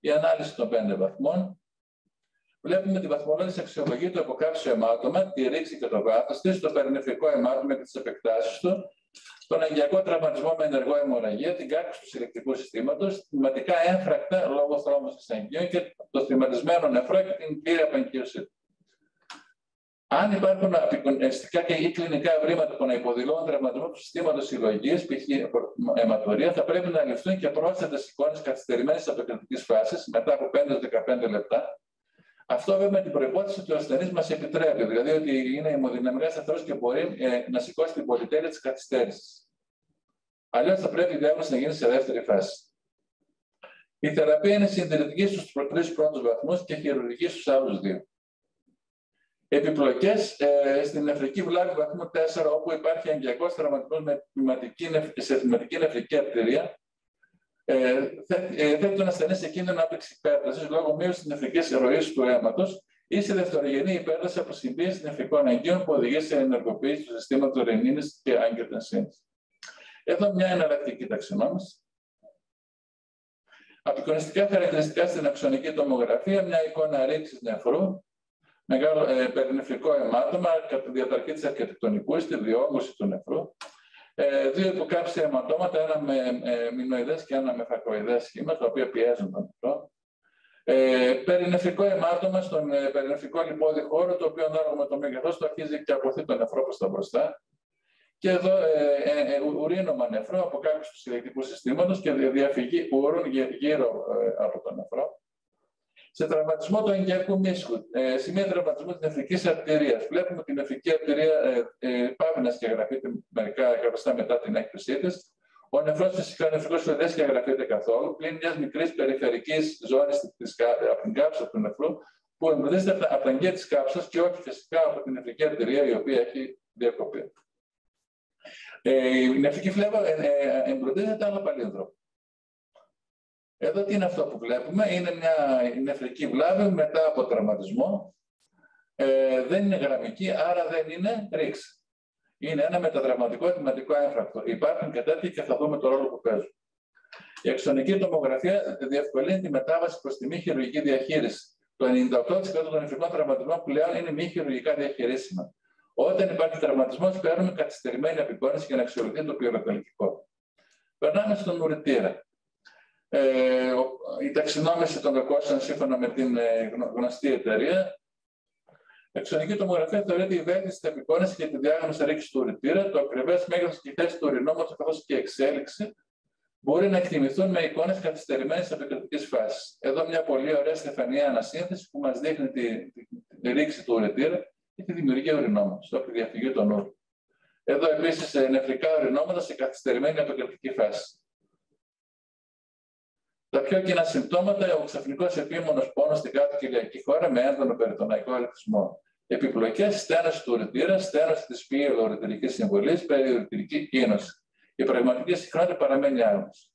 η ανάλυση των πέντε βαθμών. Βλέπουμε τη βαθμολόγηση αξιολογεί το αποκάψιο αιμάτωμα, τη ρήξη και το βάθος της, το περινεφρικό αιμάτωμα και τις επεκτάσεις του, τον αγκιακό τραυματισμό με ενεργό αιμορραγία, την κάκωση του συλλεκτικού συστήματος, θυματικά έμφρακτα λόγω θρόμωση αγγείων και το θυματισμένο νεφρό και την πλήρη απαγκίωσή του. Αν υπάρχουν απεικονιστικά και ή κλινικά ευρήματα που να υποδηλώνουν τραυματισμό του συστήματος συλλογή, π.χ. αιματορία, θα πρέπει να ληφθούν και πρόσθετες εικόνες καθυστερημένης αποκριτική φάσης μετά από 5-15 λεπτά. Αυτό βέβαια με την προπόθεση ότι ο ασθενής μας επιτρέπει, δηλαδή ότι είναι αιμοδυναμικά σταθερός και μπορεί ε, να σηκώσει την πολυτέλεια της καθυστέρησης. Αλλιώς θα πρέπει η διάγνωση να γίνει σε δεύτερη φάση. Η θεραπεία είναι συντηρητική στους τρεις πρώτους βαθμούς και χειρουργική στους άλλους δύο. Επιπλοκές ε, στην νεφρική βλάβη βαθμού 4, όπου υπάρχει αγκιακό τραυματισμός με σε θυματική νεφρική αρτηρία, ε, θέτει τον ασθενή σε κίνδυνο άπληξη υπέρτασης λόγω μείωσης τη νεφρικής ροής του αίματος ή σε δευτερογενή υπέρταση από συμπίεση νεφρικών αγκίων που οδηγεί σε ενεργοποίηση του συστήματος ρενίνη και άγκιοτενσίνη. Εδώ μια εναλλακτική ταξινόμηση. Απεικονιστικά χαρακτηριστικά στην αξονική τομογραφία, μια εικόνα ρήξης νεφρού, μεγάλο ε, περινεφρικό αιμάτωμα κατά τη διαταραχή της αρχιτεκτονικούς στη διόγκωση του νεφρού. Ε, δύο υποκάψια αιματώματα, ένα με ε, μηνοειδές και ένα με φακοειδές σχήμα, τα οποία πιέζουν τον νεφρό. Ε, περινεφρικό αιμάτωμα στον ε, περινεφρικό λιπόδι χώρο, το οποίο ανάλογα με το μέγεθό του αρχίζει και αποθεί το νεφρό προς τα μπροστά. Και εδώ ε, ε, ε ουρίνομα νεφρό, αποκάλυψη του συλλεκτικού συστήματος και διαφυγή ούρων γύρω ε, από το νεφρό σε τραυματισμό του εγκιακού μίσχου, ε, σημεία τραυματισμού της νεφρική αρτηρίας. Βλέπουμε την νεφρική αρτηρία ε, ε, πάβει να σκιαγραφείται μερικά εκατοστά μετά την έκθεσή της. Ο νεφρός φυσικά νεφρικός δεν σκιαγραφείται καθόλου, πλην μιας μικρής περιφερικής ζώνης από την κάψα του νεφρού, που εμποδίζεται από τα αγκαία της κάψας και όχι φυσικά από την νεφρική αρτηρία η οποία έχει διακοπεί. Ε, η νεφρική φλέβα ε, ε, εμπροντίζεται άλλο παλίνδρο. Εδώ τι είναι αυτό που βλέπουμε, είναι μια νεφρική βλάβη μετά από τραυματισμό. Ε, δεν είναι γραμμική, άρα δεν είναι ρίξη. Είναι ένα μεταδραματικό θυματικό έμφρακτο. Υπάρχουν και τέτοιοι και θα δούμε το ρόλο που παίζουν. Η εξονική τομογραφία διευκολύνει τη μετάβαση προς τη μη χειρουργική διαχείριση. Το 98% των νεφρικών τραυματισμών πλέον είναι μη χειρουργικά διαχειρίσιμα. Όταν υπάρχει τραυματισμός, παίρνουμε καθυστερημένη απεικόνηση για να αξιολογηθεί το πυροκαλυτικό. Περνάμε στον ουρητήρα. Ε, η ταξινόμηση των κακώσεων σύμφωνα με την ε, γνωστή εταιρεία Εξονική τομογραφία θεωρείται η βέλτιστη επικόνηση για τη διάγνωση ρήξης του ουρητήρα, το ακριβές μέγεθος και θέση του ουρινόματο καθώς και η εξέλιξη μπορεί να εκτιμηθούν με εικόνες καθυστερημένης επικριτικής φάσης. Εδώ μια πολύ ωραία στεφανία ανασύνθεση που μας δείχνει τη, τη, τη, ρήξη του ουρητήρα και τη δημιουργία ουρινόματο, το διαφυγή των όρων. Εδώ επίσης νεφρικά ουρινόματα σε καθυστερημένη επικριτική φάση. Τα πιο κοινά συμπτώματα, ο ξαφνικός επίμονος πόνος στην κάτω κοιλιακή χώρα με έντονο περιτοναϊκό ρυθμό. Επιπλοκές, στένωση του ουρητήρα, στένωση της πύλη ουρητηρική συμβολής, περιουρητηρική κίνηση. Η πραγματική συχνότητα παραμένει άγνωστη.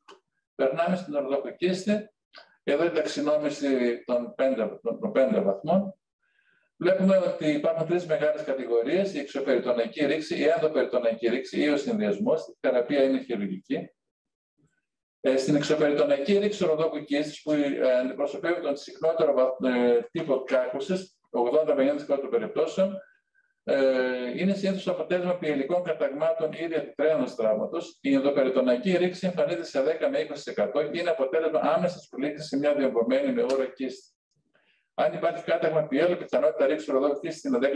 Περνάμε στην ορδοκοκίστη. Εδώ η ταξινόμηση των πέντε, των πέντε βαθμών. Βλέπουμε ότι υπάρχουν τρεις μεγάλες κατηγορίες: η εξωπεριτοναϊκή ρήξη, η ενδοπεριτοναϊκή ρήξη ή ο συνδυασμός. Η θεραπεία είναι χειρουργική. Ε, στην εξωπεριτοναϊκή ρήξη ροδόκου κίστη, που ε, αντιπροσωπεύει τον συχνότερο ε, τύπο κάκουση, 80 50% των περιπτώσεων, ε, είναι συνήθω αποτέλεσμα πυελικών καταγμάτων ή διατητρένων τραύματος. Η ενδοπεριτοναϊκή ρήξη εμφανίζεται σε 10 με 20% και είναι αποτέλεσμα άμεσας λήξη σε μια διαμορφωμένη με όρο κίστη. Αν υπάρχει κάταγμα πιέλου, η πιθανότητα ρήξη ροδόκου κίστη είναι 10%.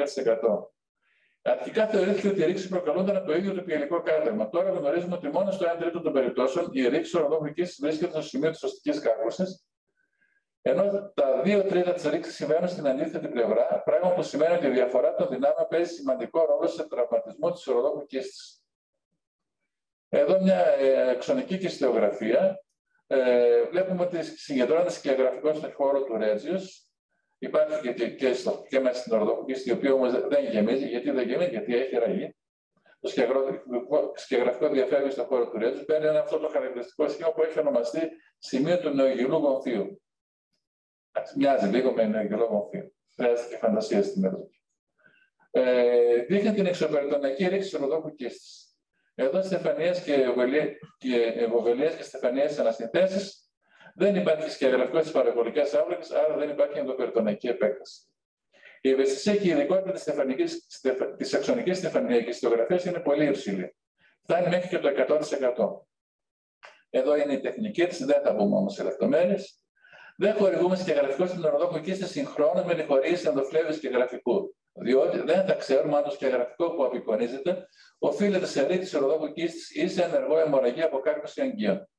Αρχικά θεωρήθηκε ότι οι ρήξει προκαλούνταν από το ίδιο το πυελικό κάταγμα. Τώρα γνωρίζουμε ότι μόνο στο 1 τρίτο των περιπτώσεων η ρήξη ροδόκου κίστη βρίσκεται στο σημείο της οστικής κάκωση ενώ τα δύο τρίτα της ρήξης συμβαίνουν στην αντίθετη πλευρά, πράγμα που σημαίνει ότι η διαφορά των δυνάμεων παίζει σημαντικό ρόλο σε τραυματισμό της οροδόκου κίστη. Εδώ μια ε, εξονική κυστεογραφία. Ε, βλέπουμε ότι συγκεντρώνεται σκιαγραφικό στον χώρο του Ρέτζιου. Υπάρχει και, και, στο, και μέσα στην οροδόκου κίστη, η οποία όμως δεν γεμίζει. Γιατί δεν γεμίζει, γιατί έχει ραγεί. Το σκιαγραφικό διαφεύγει στον χώρο του Ρέτζιου. Παίρνει αυτό το χαρακτηριστικό σχήμα που έχει ονομαστεί σημείο του νεογυλού γονθίου. Μοιάζει λίγο με ενεργειολόγο μορφή. Χρειάζεται και φαντασία στη μέθοδο. Ε, δείχνει την εξωπεριτονική ρήξη του ροδόκου κίστης. Εδώ στεφανίε και, ευωβελίε και στεφανίε ανασυνθέσει δεν υπάρχει σκιαγραφικό στι παραγωγικέ άβλακε, άρα δεν υπάρχει ενδοπεριτονική επέκταση. Η ευαισθησία και η ειδικότητα της αξονική στεφανιακής ιστογραφίας είναι πολύ υψηλή. Φτάνει μέχρι και το 100%. Εδώ είναι η τεχνική της, δεν θα μπούμε όμως σε λεπτομέρειες. Δεν χορηγούμε σκεγγραφικό στην οροδόκο και σε συγχρόνω με τη χορήγηση ενδοφλέβη και γραφικού. Διότι δεν θα ξέρουμε αν το σκεγγραφικό που απεικονίζεται οφείλεται σε ρήτη οροδόκου κίστης ή σε ενεργό αιμορραγία από κάκωση αγγείων.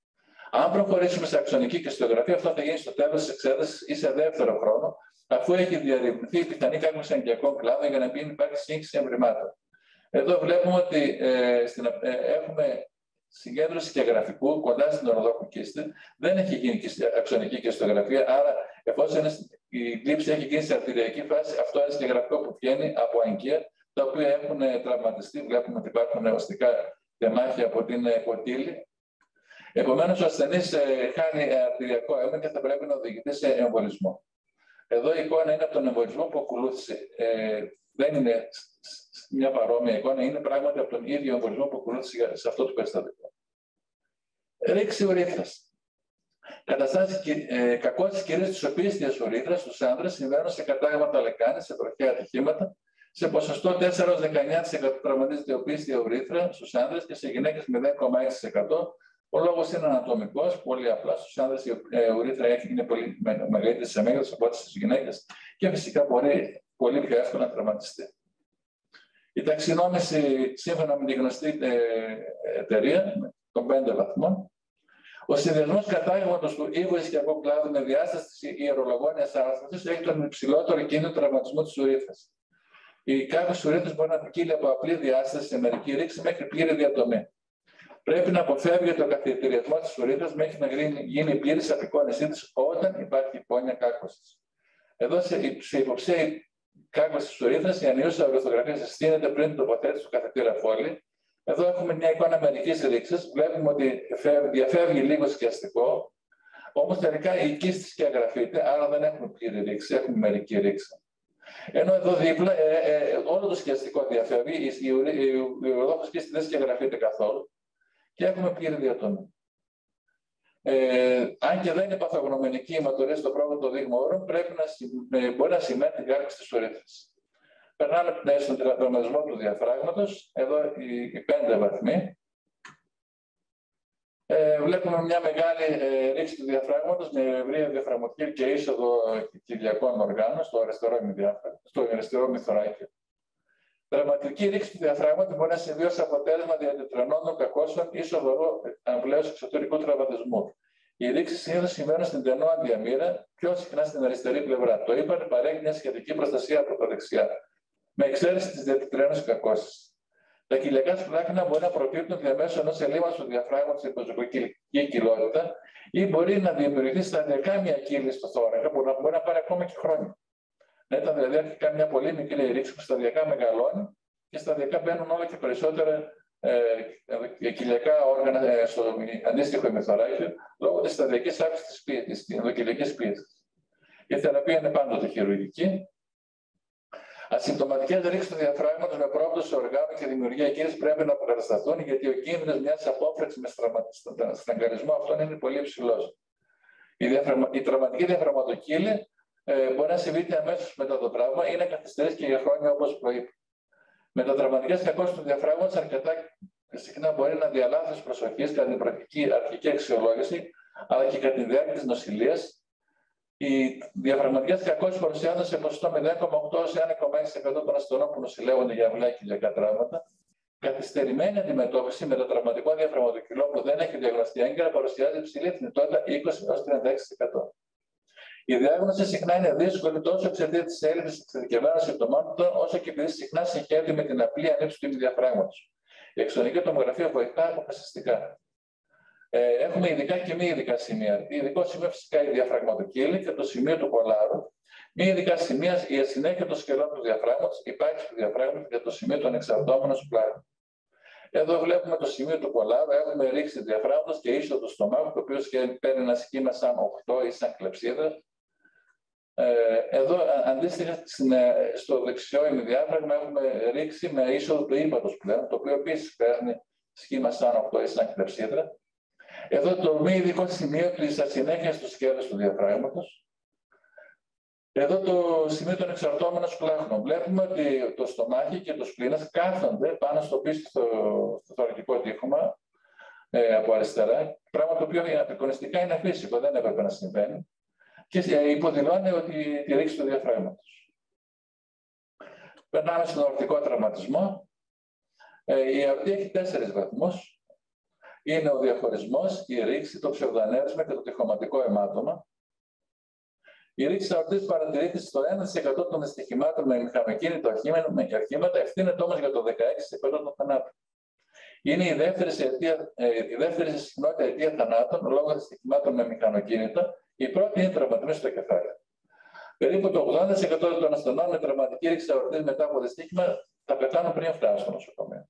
Αν προχωρήσουμε σε αξονική και στεογραφία, αυτό θα γίνει στο τέλος της εξέτασης ή σε δεύτερο χρόνο, αφού έχει διαρρευνηθεί η πιθανή κάκωση αγγειακών κλάδων για να μην υπάρχει σύγχυση εμβρημάτων. Εδώ βλέπουμε ότι ε, στην, ε, έχουμε συγκέντρωση και γραφικού κοντά στην οροδόκου κίστη. Δεν έχει γίνει αξονική κιστογραφία, άρα εφόσον η κλήψη έχει γίνει σε αρτηριακή φάση, αυτό είναι και γραφικό που βγαίνει από αγκία, τα οποία έχουν τραυματιστεί. Βλέπουμε ότι υπάρχουν οστικά τεμάχια από την κοτήλη. Επομένως, ο ασθενής ε, χάνει αρτηριακό αίμα και θα πρέπει να οδηγηθεί σε εμβολισμό. Εδώ η εικόνα είναι από τον εμβολισμό που ακολούθησε. Ε, δεν είναι μια παρόμοια εικόνα, είναι πράγματι από τον ίδιο εμβολισμό που ακολούθησε σε αυτό το περιστατικό. Ρήξη ουρήθρα. Καταστάσεις ε, κακότητε κυρίω τη οπίστια ουρήθρα στους άνδρες συμβαίνουν σε κατάγματα λεκάνης, σε τροχαία ατυχήματα, σε ποσοστό 4-19% τραυματίζεται οπίστια ουρήθρα στους άνδρες και σε γυναίκες 0,6%. Ο λόγος είναι ανατομικός, πολύ απλά. Στους άνδρες η ε, ουρήθρα είναι πολύ μεγαλύτερη σε μέγεθος από ό,τι στις γυναίκες και φυσικά μπορεί πολύ πιο εύκολα να τραυματιστεί. Η ταξινόμηση, σύμφωνα με τη γνωστή ε, εταιρεία των πέντε βαθμών, ο συνδυασμός κατάγματο του ύβου ισχυρικού κλάδου με διάσταση της ιερολογώνια άρθρωσης έχει τον υψηλότερο κίνδυνο τραυματισμού της ουρήθρα. Η κάθε ουρήθρα μπορεί να ποικίλει από απλή διάσταση σε μερική ρήξη μέχρι πλήρη διατομή. Πρέπει να αποφεύγει το καθιερωτηριασμό τη ουρήθρα μέχρι να γίνει πλήρη απεικόνισή τη όταν υπάρχει υπόνοια κάκωση. Εδώ σε, σε υποψία κάκωση τη ουρήθρα, η ανίωση αυροφωτογραφία συστήνεται πριν την τοποθέτηση του καθετήρα φόλη εδώ έχουμε μια εικόνα μερική ρήξη. Βλέπουμε ότι διαφεύγει λίγο σκιαστικό. Όμω τελικά η κίστη σκιαγραφείται, άρα δεν έχουμε πλήρη ρήξη, έχουμε μερική ρήξη. Ενώ εδώ δίπλα ε, ε, όλο το σκιαστικό διαφεύγει, η, η, κίστη δεν σκιαγραφείται καθόλου και έχουμε πλήρη διατομή. Ε, αν και δεν είναι παθογνωμενική η ματωρία στο πρώτο δείγμα όρων, πρέπει να, ε, μπορεί να σημαίνει την κάρξη της ουρήθρας. Περνάμε στον τραυματισμό του διαφράγματος. Εδώ οι, οι πέντε βαθμοί. Ε, βλέπουμε μια μεγάλη ε, ρήξη του διαφράγματος με ευρεία διαφραγματική και είσοδο κοιλιακών οργάνων στο αριστερό, στο αριστερό μυθωράκι. Δραματική ρήξη του διαφράγματος μπορεί να συμβεί ως αποτέλεσμα διατετρανών κακώσεων ή σοβαρού αμπλέους εξωτερικού τραυματισμού. Οι ρήξεις συνήθως συμβαίνουν στην τενό αντιαμύρα, πιο συχνά στην αριστερή πλευρά. Το ύπαρ παρέχει μια σχετική προστασία από τα δεξιά, με εξαίρεση τη διατητρένωση κακώσεις. Τα κοιλιακά σπλάχνα μπορεί να προκύπτουν διαμέσου ενός ελλείμματος του διαφράγματος στην υποσυγκοκυλική κοιλότητα ή μπορεί να δημιουργηθεί σταδιακά μια κύλη στο θώρακα που μπορεί να πάρει ακόμα και χρόνια. Να ήταν δηλαδή αρχικά μια πολύ μικρή ρήξη που σταδιακά μεγαλώνει και σταδιακά μπαίνουν όλο και περισσότερα ε, κοιλιακά όργανα ε, στο αντίστοιχο ημιθωράκιο λόγω της σταδιακής αύξησης της ενδοκυλιακής πίεσης. Η θεραπεία είναι πάντοτε χειρουργική. Ασυμπτωματικές ρήξεις του διαφράγματο με πρόβληση οργάνων και δημιουργία κίνηση πρέπει να αποκατασταθούν γιατί ο κίνδυνος μιας απόφραξη με στραγγαλισμό αυτών είναι πολύ υψηλός. Η, διαφραμα... η τραυματική διαφραματοκύλη ε, μπορεί να συμβεί αμέσως μετά το τραύμα ή να καθυστερήσει και για χρόνια όπως προείπα. Με τα τραυματικέ κακώσει του διαφράγματο αρκετά συχνά μπορεί να διαλάθει προσοχής κατά την πρακτική αρχική αξιολόγηση, αλλά και κατά τη διάρκεια της νοσηλείας. Οι διαφραγματικές κακώσει παρουσιάζονται σε ποσοστό 0,8 σε 1,6% των ασθενών που νοσηλεύονται για αυλά και ηλιακά τραύματα. Καθυστερημένη αντιμετώπιση με το τραυματικό διαφραγματοκυλό που δεν έχει διαγνωστεί έγκαιρα παρουσιάζει υψηλή θνητότητα 20 36%. Η διάγνωση συχνά είναι δύσκολη τόσο εξαιτίας της έλλειψης εξειδικευμένων συμπτωμάτων, όσο και επειδή συχνά συγχαίρεται με την απλή ανέψη του διαφράγματο. Η εξωτερική τομογραφία βοηθά αποφασιστικά. Ε, έχουμε ειδικά και μη ειδικά σημεία. Η ειδικό σημείο φυσικά η διαφραγματοκύλη και το σημείο του κολάρου. Μη ειδικά σημεία η ασυνέχεια των σκελών του διαφράγματο, η πάξη του διαφράγματο και το σημείο των εξαρτώμενων πλάγων. Εδώ βλέπουμε το σημείο του κολάρου, έχουμε ρίξει διαφράγματο και είσοδο στο μάγο, το οποίος παίρνει ένα σχήμα σαν 8 ή σαν κλεψίδα, ε, εδώ, αντίστοιχα, στο δεξιό ημιδιάφραγμα έχουμε ρίξει με είσοδο του ύπατος πλέον, το οποίο επίσης παίρνει σχήμα σαν 8 ή σαν κλεψίδρα. Εδώ το μη ειδικό σημείο τη ασυνέχεια του σκέλου του διαφράγματο. Εδώ το σημείο των εξαρτώμενων σπλάχνων. Βλέπουμε ότι το στομάχι και το σπλήνας κάθονται πάνω στο πίσω στο, στο θωρακικό τείχομα ε, από αριστερά, πράγμα το οποίο απεικονιστικά είναι αφύσικο, δεν έπρεπε να συμβαίνει και υποδηλώνει ότι τη ρήξη τους διαφράγματος. Περνάμε στον ορτικό τραυματισμό. Ε, η αορτή έχει τέσσερις βαθμούς. Είναι ο διαχωρισμός, η ρήξη, το ψευδανέρισμα και το τυχοματικό αιμάτωμα. Η ρήξη αορτή παρατηρείται στο 1% των δυστυχημάτων με μηχανοκίνητο αρχήματα, ευθύνεται όμως για το 16% των θανάτων. Είναι η δεύτερη, αιτία, ε, η δεύτερη συχνότητα αιτία θανάτων λόγω δυστυχημάτων με μηχανοκίνητα η πρώτη είναι τραυματισμό στο κεφάλι. Περίπου το 80% των ασθενών με τραυματική ρήξη αορτή μετά από δυστύχημα θα πεθάνουν πριν φτάσουν στο νοσοκομείο.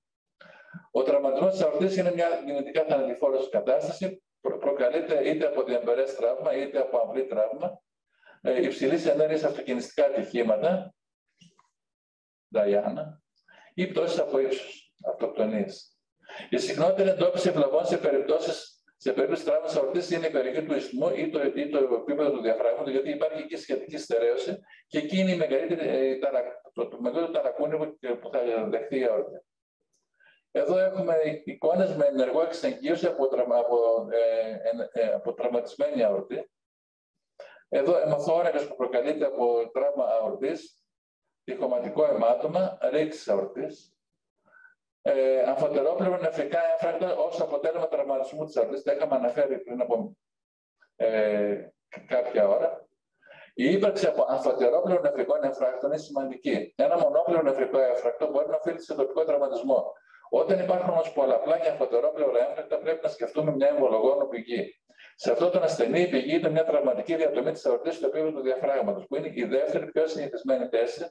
Ο τραυματισμός της αορτής είναι μια γενετικά θανατηφόρος κατάσταση. Προ προκαλείται είτε από διαμπερές τραύμα είτε από αυλή τραύμα. Ε, Υψηλής ενέργειας αυτοκινηστικά ατυχήματα, Νταϊάννα, ή πτώσεις από ύψος, αυτοκτονίε. Η συχνότερη εντόπιση ευλαβών σε περιπτώσεις σε περίπτωση τραύμα αορτή είναι η περιοχή του ισθμού ή το, ή το επίπεδο του διαφράγματο, γιατί υπάρχει εκεί σχετική στερέωση και εκεί είναι η μεγαλύτερη, ε, το, το μεγαλύτερο ταρακούνι που θα δεχθεί η αόρτη. Εδώ έχουμε εικόνες με ενεργό εξεγγύωση από, από, ε, ε, από τραυματισμένη αορτή. Εδώ αιμοθόρακας που προκαλείται από τραύμα αορτής, τυχοματικό αιμάτωμα, ρήξη αορτής ε, αμφωτερόπλευρο νεφρικά έφρακτα ως αποτέλεσμα τραυματισμού της αυλής. Τα είχαμε αναφέρει πριν από ε, κάποια ώρα. Η ύπαρξη από αμφωτερόπλευρο νεφρικών εφράκτων είναι σημαντική. Ένα μονόπλευρο νεφρικό έφρακτο μπορεί να οφείλει σε τοπικό τραυματισμό. Όταν υπάρχουν όμως πολλαπλά και αμφωτερόπλευρα έφρακτα, πρέπει να σκεφτούμε μια εμβολογόνο πηγή. Σε αυτό τον ασθενή η πηγή είναι μια τραυματική διατομή της αορτή στο επίπεδο του διαφράγματος, που είναι η δεύτερη πιο συνηθισμένη θέση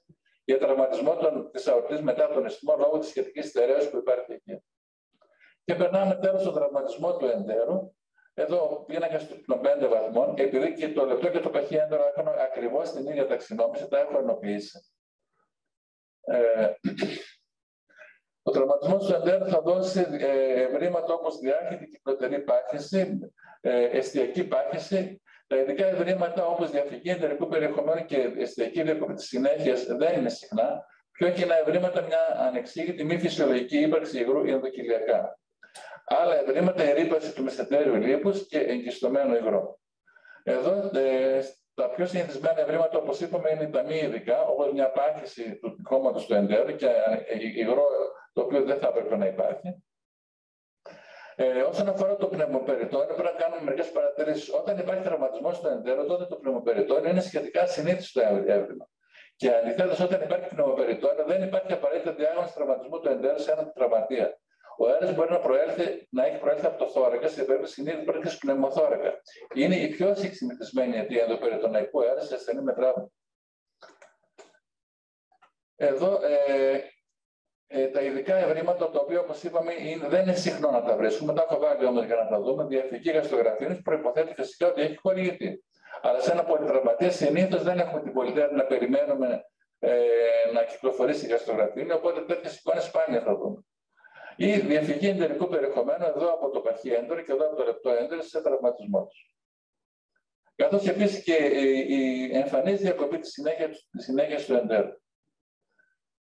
για τραυματισμό τη αορτή μετά τον ισθμό λόγω της σχετικής στερέωση που υπάρχει εκεί. Και περνάμε τέλο στον τραυματισμό του εντέρου. Εδώ ο πίνακα των 5 βαθμών, επειδή και το λεπτό και το παχύ έντερο έχουν ακριβώς την ίδια ταξινόμηση, τα έχω ενοποιήσει. Ε, ο τραυματισμός του εντέρου θα δώσει ε, ευρήματα όπως διάχυτη κυκλοτερή πάχυση, ε, εστιακή πάχυση, τα ειδικά ευρήματα όπως διαφυγή εντερικού περιεχομένου και αισθητική διακοπή της συνέχειας δεν είναι συχνά, πιο κοινά ευρήματα μια ανεξήγητη μη φυσιολογική ύπαρξη υγρού ενδοκυλιακά. Άλλα ευρήματα, η ρήπαση του μεσαιτέριου λίπους και εγκιστωμένο υγρό. Εδώ ε, τα πιο συνηθισμένα ευρήματα, όπως είπαμε, είναι τα μη ειδικά, όπως μια πάχυση του κόμματος του εντέρου και υγρό το οποίο δεν θα έπρεπε να υπάρχει. Ε, όσον αφορά το πνευμοπεριτόνιο, πρέπει να κάνουμε μερικές παρατηρήσεις. Όταν υπάρχει τραυματισμός στο εντέρο, τότε το πνευμοπεριτόνιο είναι σχετικά συνήθιστο έβριμα. Και αντιθέτω, όταν υπάρχει πνευμοπεριτόνιο, δεν υπάρχει απαραίτητα διάγνωση τραυματισμού του εντέρου σε έναν τραυματία. Ο αέρας μπορεί να, προέλθει, να έχει προέλθει από το θώρακα σε περίπτωση συνήθως προέλθει πνευμοθώρακα. Είναι η πιο συνηθισμένη αιτία ενδοπεριτοναϊκού αέρα σε ασθενή με τραύμα. Εδώ ε, ε, τα ειδικά ευρήματα, τα οποία όπως είπαμε είναι, δεν είναι συχνό να τα βρίσκουμε. Τα έχω βάλει όμως για να τα δούμε. Διαφυγή γαστρογραφίνη προποθέτει φυσικά ότι έχει χορηγηθεί. Αλλά σε ένα πολυτραυματία συνήθως δεν έχουμε την πολιτεία να περιμένουμε ε, να κυκλοφορήσει η γαστρογραφίνη, οπότε τέτοιες εικόνες σπάνια θα δούμε. Ή διαφυγή εντερικού περιεχομένου εδώ από το παχύ έντορο και εδώ από το λεπτό έντορο σε τραυματισμό τους. Καθώς επίσης και η εμφανής διακοπή τη συνέχεια του εντέρου.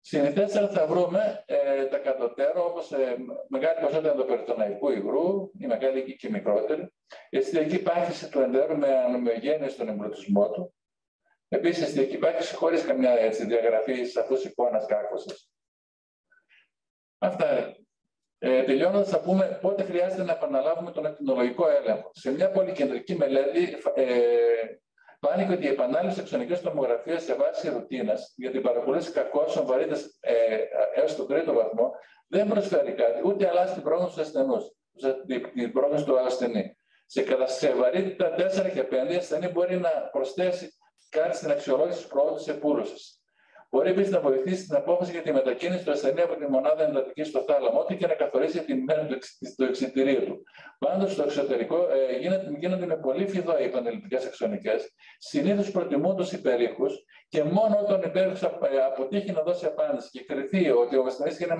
Συνηθέστερα θα βρούμε ε, τα κατωτέρω όπως ε, μεγάλη ποσότητα ενδοπεριτοναϊκού υγρού, η μεγάλη και η μικρότερη, αισθητική πάχυση του εντέρου με ανομοιογένεια στον εμπλουτισμό του. Επίσης, αισθητική πάχυση χωρίς καμιά έτσι, διαγραφή σαφού εικόνα κάκωση. Αυτά. Ε, Τελειώνοντας, θα πούμε πότε χρειάζεται να επαναλάβουμε τον ακτινολογικό έλεγχο. Σε μια πολυκεντρική μελέτη ε, Φάνηκε ότι η επανάληψη εξονική τομογραφία σε βάση ρουτίνας για την παρακολούθηση κακώσεων βαρύτητα ε, έως τον τρίτο βαθμό δεν προσφέρει κάτι, ούτε αλλάζει την πρόγνωση του ασθενούς, την πρόγνωση του ασθενή. Σε, σε βαρύτητα 4 και 5, η ασθενή μπορεί να προσθέσει κάτι στην αξιολόγηση της πρόοδου της επούλωσης. Μπορεί επίσης να βοηθήσει την απόφαση για τη μετακίνηση του ασθενή από τη μονάδα εντατική στο θάλαμο, ό,τι και να καθορίσει την ημέρα του εξητηρίου του. Πάντως, στο εξωτερικό ε, γίνονται, γίνονται με πολύ φιδό οι επανελειτουργικέ αξονικέ. Συνήθως προτιμούν τους υπερήχους και μόνο όταν ο υπέρηχος ε, αποτύχει να δώσει απάντηση και κριθεί ότι ο ασθενής είναι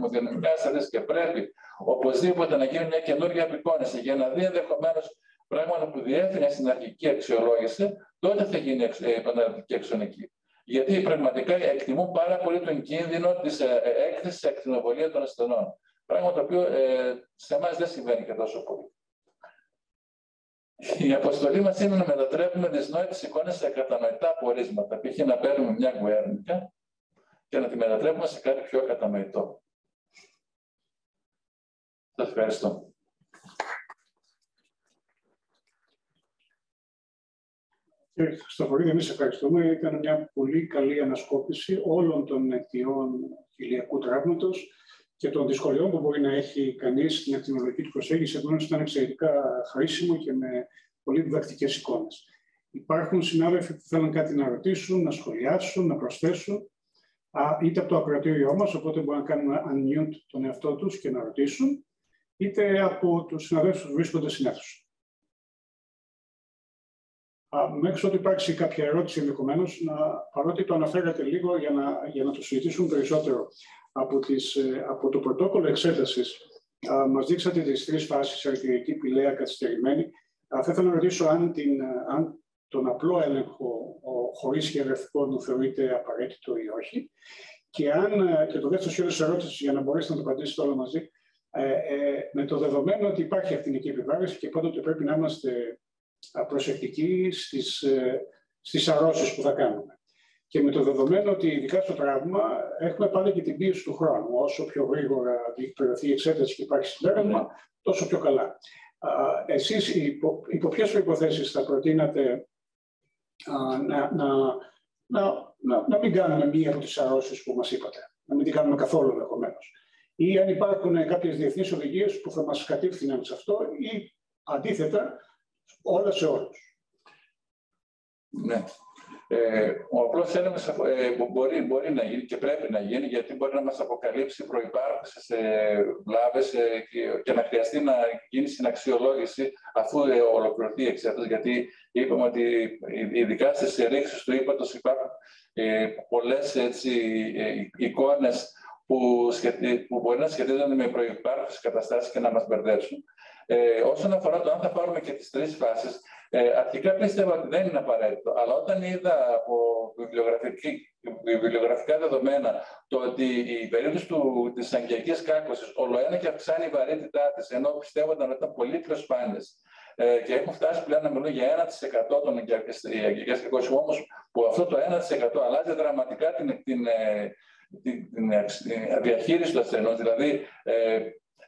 μοδυναμικά ασθενής και πρέπει οπωσδήποτε να γίνει μια καινούργια απεικόνηση για να δει ενδεχομένως πράγματα που διέφυγαν στην αρχική αξιολόγηση, τότε θα γίνει ε, επαναληπτική αξονική γιατί πραγματικά εκτιμούν πάρα πολύ τον κίνδυνο της ε, ε, έκθεσης σε ακτινοβολία των ασθενών. Πράγμα το οποίο ε, σε εμάς δεν συμβαίνει και τόσο πολύ. Η αποστολή μας είναι να μετατρέπουμε δυσνόητε εικόνες σε κατανοητά απορίσματα. Π.χ. να παίρνουμε μια γκουέρνικα και να τη μετατρέπουμε σε κάτι πιο κατανοητό. Σας ευχαριστώ. Στο Φορίδη, εμείς ευχαριστούμε. Ήταν μια πολύ καλή ανασκόπηση όλων των αιτιών ηλιακού τραύματος και των δυσκολιών που μπορεί να έχει κανείς στην ακτινολογική του προσέγγιση. Επομένως, ήταν εξαιρετικά χρήσιμο και με πολύ διδακτικές εικόνες. Υπάρχουν συνάδελφοι που θέλουν κάτι να ρωτήσουν, να σχολιάσουν, να προσθέσουν, είτε από το ακροατήριό μας, οπότε μπορούν να κάνουν unmute τον εαυτό τους και να ρωτήσουν, είτε από τους συναδέλφους που βρίσκονται στην αίθουσα. Μέχρι ότι υπάρξει κάποια ερώτηση ενδεχομένως, παρότι το αναφέρατε λίγο για να, για να το συζητήσουμε περισσότερο από, τις, ε, από το πρωτόκολλο εξέτασης, μας δείξατε τις τρεις φάσεις, αρτηριακή, πηλαία, καθυστερημένη. Θα ήθελα να ρωτήσω αν, την, αν τον απλό έλεγχο χωρίς χειραφικό θεωρείται απαραίτητο ή όχι. Και, αν, ε, και το δεύτερο σχέδιο της ερώτησης, για να μπορέσετε να το απαντήσετε όλα μαζί, ε, ε, με το δεδομένο ότι υπάρχει ακτινική επιβάρηση και πάντοτε πρέπει να είμαστε προσεκτικοί στις, ε, στις αρρώσεις που θα κάνουμε. Και με το δεδομένο ότι ειδικά στο τραύμα έχουμε πάντα και την πίεση του χρόνου. Όσο πιο γρήγορα διεκπαιρεωθεί η εξέταση και υπάρχει συμπέρασμα, τόσο πιο καλά. Εσείς υπό, υπό ποιες προϋποθέσεις θα προτείνατε να, να, να, να, να μην κάνουμε μία από τις αρρώσεις που μας είπατε. Να μην την κάνουμε καθόλου ενδεχομένως. Ή αν υπάρχουν κάποιες διεθνείς οδηγίες που θα μας κατήφθηναν σε αυτό ή αντίθετα όλα σε όλους. Ναι. Ε, ο απλός έλεγχο ε, μπορεί, μπορεί να γίνει και πρέπει να γίνει, γιατί μπορεί να μας αποκαλύψει προϋπάρχουσες ε, βλάβες ε, και, και, να χρειαστεί να γίνει συναξιολόγηση αφού ε, ολοκληρωθεί η εξέταση. Γιατί είπαμε ότι ειδικά στις ρήξει του ύπατος υπάρχουν ε, πολλές ε, εικόνες που, που μπορεί να σχετίζονται με προϋπάρχουσες καταστάσεις και να μας μπερδέψουν. Ε, όσον αφορά το αν θα πάρουμε και τις τρεις φάσεις, ε, αρχικά πίστευα ότι δεν είναι απαραίτητο. Αλλά όταν είδα από βιβλιογραφικά δεδομένα το ότι η περίπτωση του, της αγκιακής κάκωσης ολοένα και αυξάνει η βαρύτητά της, ενώ πιστεύονταν ότι ήταν πολύ πιο σπάνιες ε, και έχουν φτάσει πλέον να μιλούν για 1% των αγκιακές κακώσεις, όμως που αυτό το 1% αλλάζει δραματικά την, την, ε, την, την, την διαχείριση του ασθενούς. Δηλαδή, ε,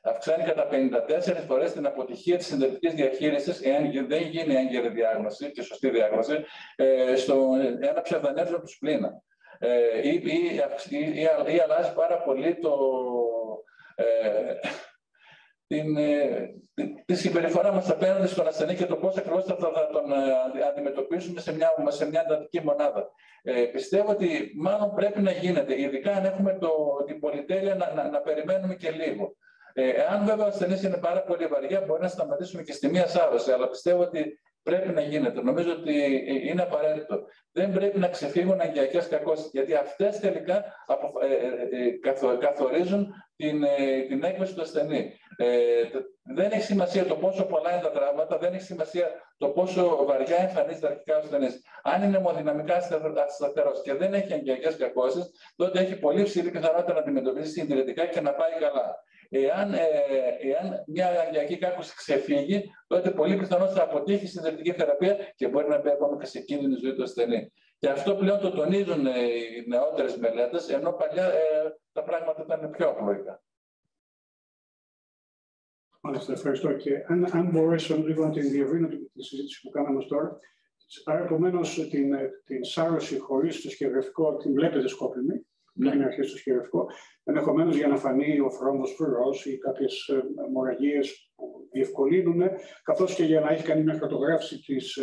αυξάνει κατά 54 φορές την αποτυχία της συντηρητική διαχείρισης, εάν δεν γίνει έγκαιρη διάγνωση και σωστή διάγνωση, ε, στο ένα ψευδανέρβιο του σπλήνα. Ε, ή, ή, ή, ή, αλλάζει πάρα πολύ το, ε, την, ε, τη συμπεριφορά μας απέναντι στον ασθενή και το πώς ακριβώς θα, θα τον ε, αντιμετωπίσουμε σε μια, σε μια εντατική μονάδα. Ε, πιστεύω ότι μάλλον πρέπει να γίνεται, ειδικά αν έχουμε το, την πολυτέλεια να, να, να περιμένουμε και λίγο. Ε, αν βέβαια ο ασθενής είναι πάρα πολύ βαριά, μπορεί να σταματήσουμε και στη μία σάρωση, αλλά πιστεύω ότι πρέπει να γίνεται. Νομίζω ότι είναι απαραίτητο. Δεν πρέπει να ξεφύγουν αγκιακέ κακώσεις, γιατί αυτές τελικά ε, ε, ε, καθορίζουν την, την έκβαση του ασθενή. δεν έχει σημασία το πόσο πολλά είναι τα τραύματα, δεν έχει σημασία το πόσο βαριά εμφανίζεται αρχικά ο ασθενής. Αν είναι αιμοδυναμικά σταθερό και δεν έχει αγκιακέ κακώσεις, τότε έχει πολύ ψηλή πιθανότητα να αντιμετωπίσει συντηρητικά και να πάει καλά. Εάν, ε, εάν μια αγκιακή κάκωση ξεφύγει, τότε πολύ πιθανό θα αποτύχει στην συντηρητική θεραπεία και μπορεί να μπει ακόμα και σε κίνδυνη ζωή του ασθενή. Και αυτό πλέον το τονίζουν ε, οι νεότερες μελέτες, ενώ παλιά ε, τα πράγματα ήταν πιο απλοϊκά. Μάλιστα, ευχαριστώ. Και αν, αν μπορέσω λίγο να την διευρύνω τη συζήτηση που κάναμε τώρα, άρα επομένως την, την σάρωση χωρίς το σκευαστικό την βλέπετε σκόπιμη, να είναι αρχίσει το χειρουργικό. Ενδεχομένως για να φανεί ο θρόμβο πλουρό ή κάποιες μοραγίες που διευκολύνουν, καθώς και για να έχει κάνει μια χαρτογράφηση της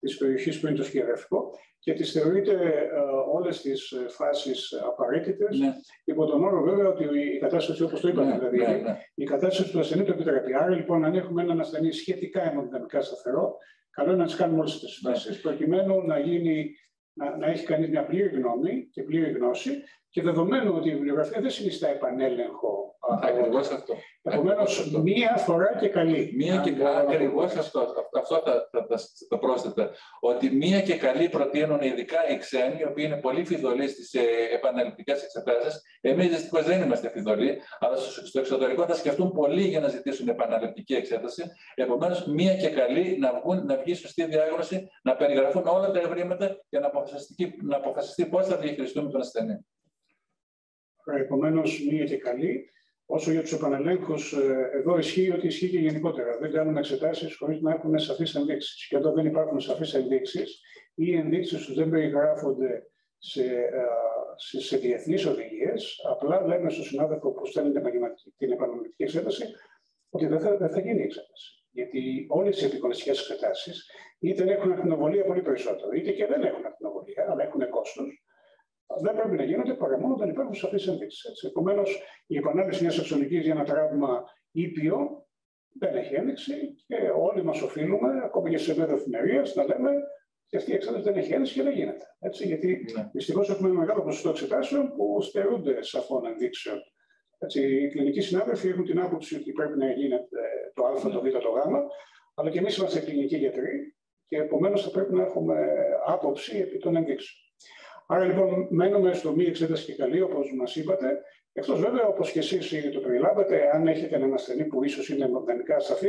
της περιοχής που είναι το σχεδιαστικό και τις θεωρείται uh, όλες τις φάσεις απαραίτητες, ναι. υπό τον όρο βέβαια ότι η κατάσταση, όπως το είπατε, ναι, δηλαδή, ναι, ναι. η κατάσταση του ασθενή το επιτρέπει. Άρα λοιπόν, αν έχουμε έναν ασθενή σχετικά αιμοδυναμικά σταθερό, καλό είναι να τι κάνουμε όλες τις φάσεις, προκειμένου να γίνει να, να έχει κανείς μια πλήρη γνώμη και πλήρη γνώση και δεδομένου ότι η βιβλιογραφία δεν συνιστά επανέλεγχο. Ακριβώς αυτό. Επομένως, μία φορά και καλή. Μία και καλή. Ακριβώς αυτό. Αυτό θα, θα, θα, θα πρόσθετα. Ότι μία και καλή προτείνουν ειδικά οι ξένοι, οι οποίοι είναι πολύ φιδωλοί στις ε, επαναληπτικές εξετάσεις. Εμείς δυστυχώς δεν είμαστε φιδωλοί, αλλά στο εξωτερικό θα σκεφτούν πολύ για να ζητήσουν επαναληπτική εξέταση. Επομένως, μία και καλή να, βγουν, να βγει σωστή διάγνωση, να περιγραφούν όλα τα ευρήματα και να αποφασιστεί, να αποφασιστεί πώς θα διαχειριστούμε τον ασθενή. Επομένως, μία και καλή. Όσο για τους επανελέγχου, ε, εδώ ισχύει ότι ισχύει και γενικότερα. Δεν κάνουμε εξετάσεις χωρίς να έχουν σαφείς ενδείξεις. Και όταν δεν υπάρχουν σαφείς ενδείξεις ή οι ενδείξεις τους δεν περιγράφονται σε, ε, σε, σε διεθνείς οδηγίες, απλά λέμε στον συνάδελφο που στέλνει την επαναληπτική εξέταση ότι δεν θα, δεν θα γίνει η εξέταση. Γιατί όλες οι επικονιστικέ εξετάσεις είτε έχουν ακτινοβολία πολύ περισσότερο, είτε και δεν έχουν ακτινοβολία, αλλά έχουν κόστος δεν πρέπει να γίνονται παρά μόνο όταν υπάρχουν σαφείς ενδείξεις. Επομένως, η επανάληψη μιας αξονική για ένα τραύμα ήπιο δεν έχει ένδειξη και όλοι μας οφείλουμε, ακόμα και σε επίπεδο εφημερίας, να λέμε ότι αυτή η εξέταση δεν έχει ένδειξη και δεν γίνεται. Έτσι, γιατί ναι. δυστυχώς έχουμε ένα μεγάλο ποσοστό εξετάσεων που στερούνται σαφών ενδείξεων. Έτσι, οι κλινικοί συνάδελφοι έχουν την άποψη ότι πρέπει να γίνεται το Α, το Β, το Γ, αλλά και εμείς είμαστε κλινικοί γιατροί και επομένως θα πρέπει να έχουμε άποψη επί των ενδείξεων. Άρα λοιπόν μένουμε στο μη εξέταση και καλή, όπως μας είπατε. Εκτός βέβαια, όπως και εσείς ήδη το περιλάβατε, αν έχετε έναν ασθενή που ίσως είναι μηδενικά ασαφή,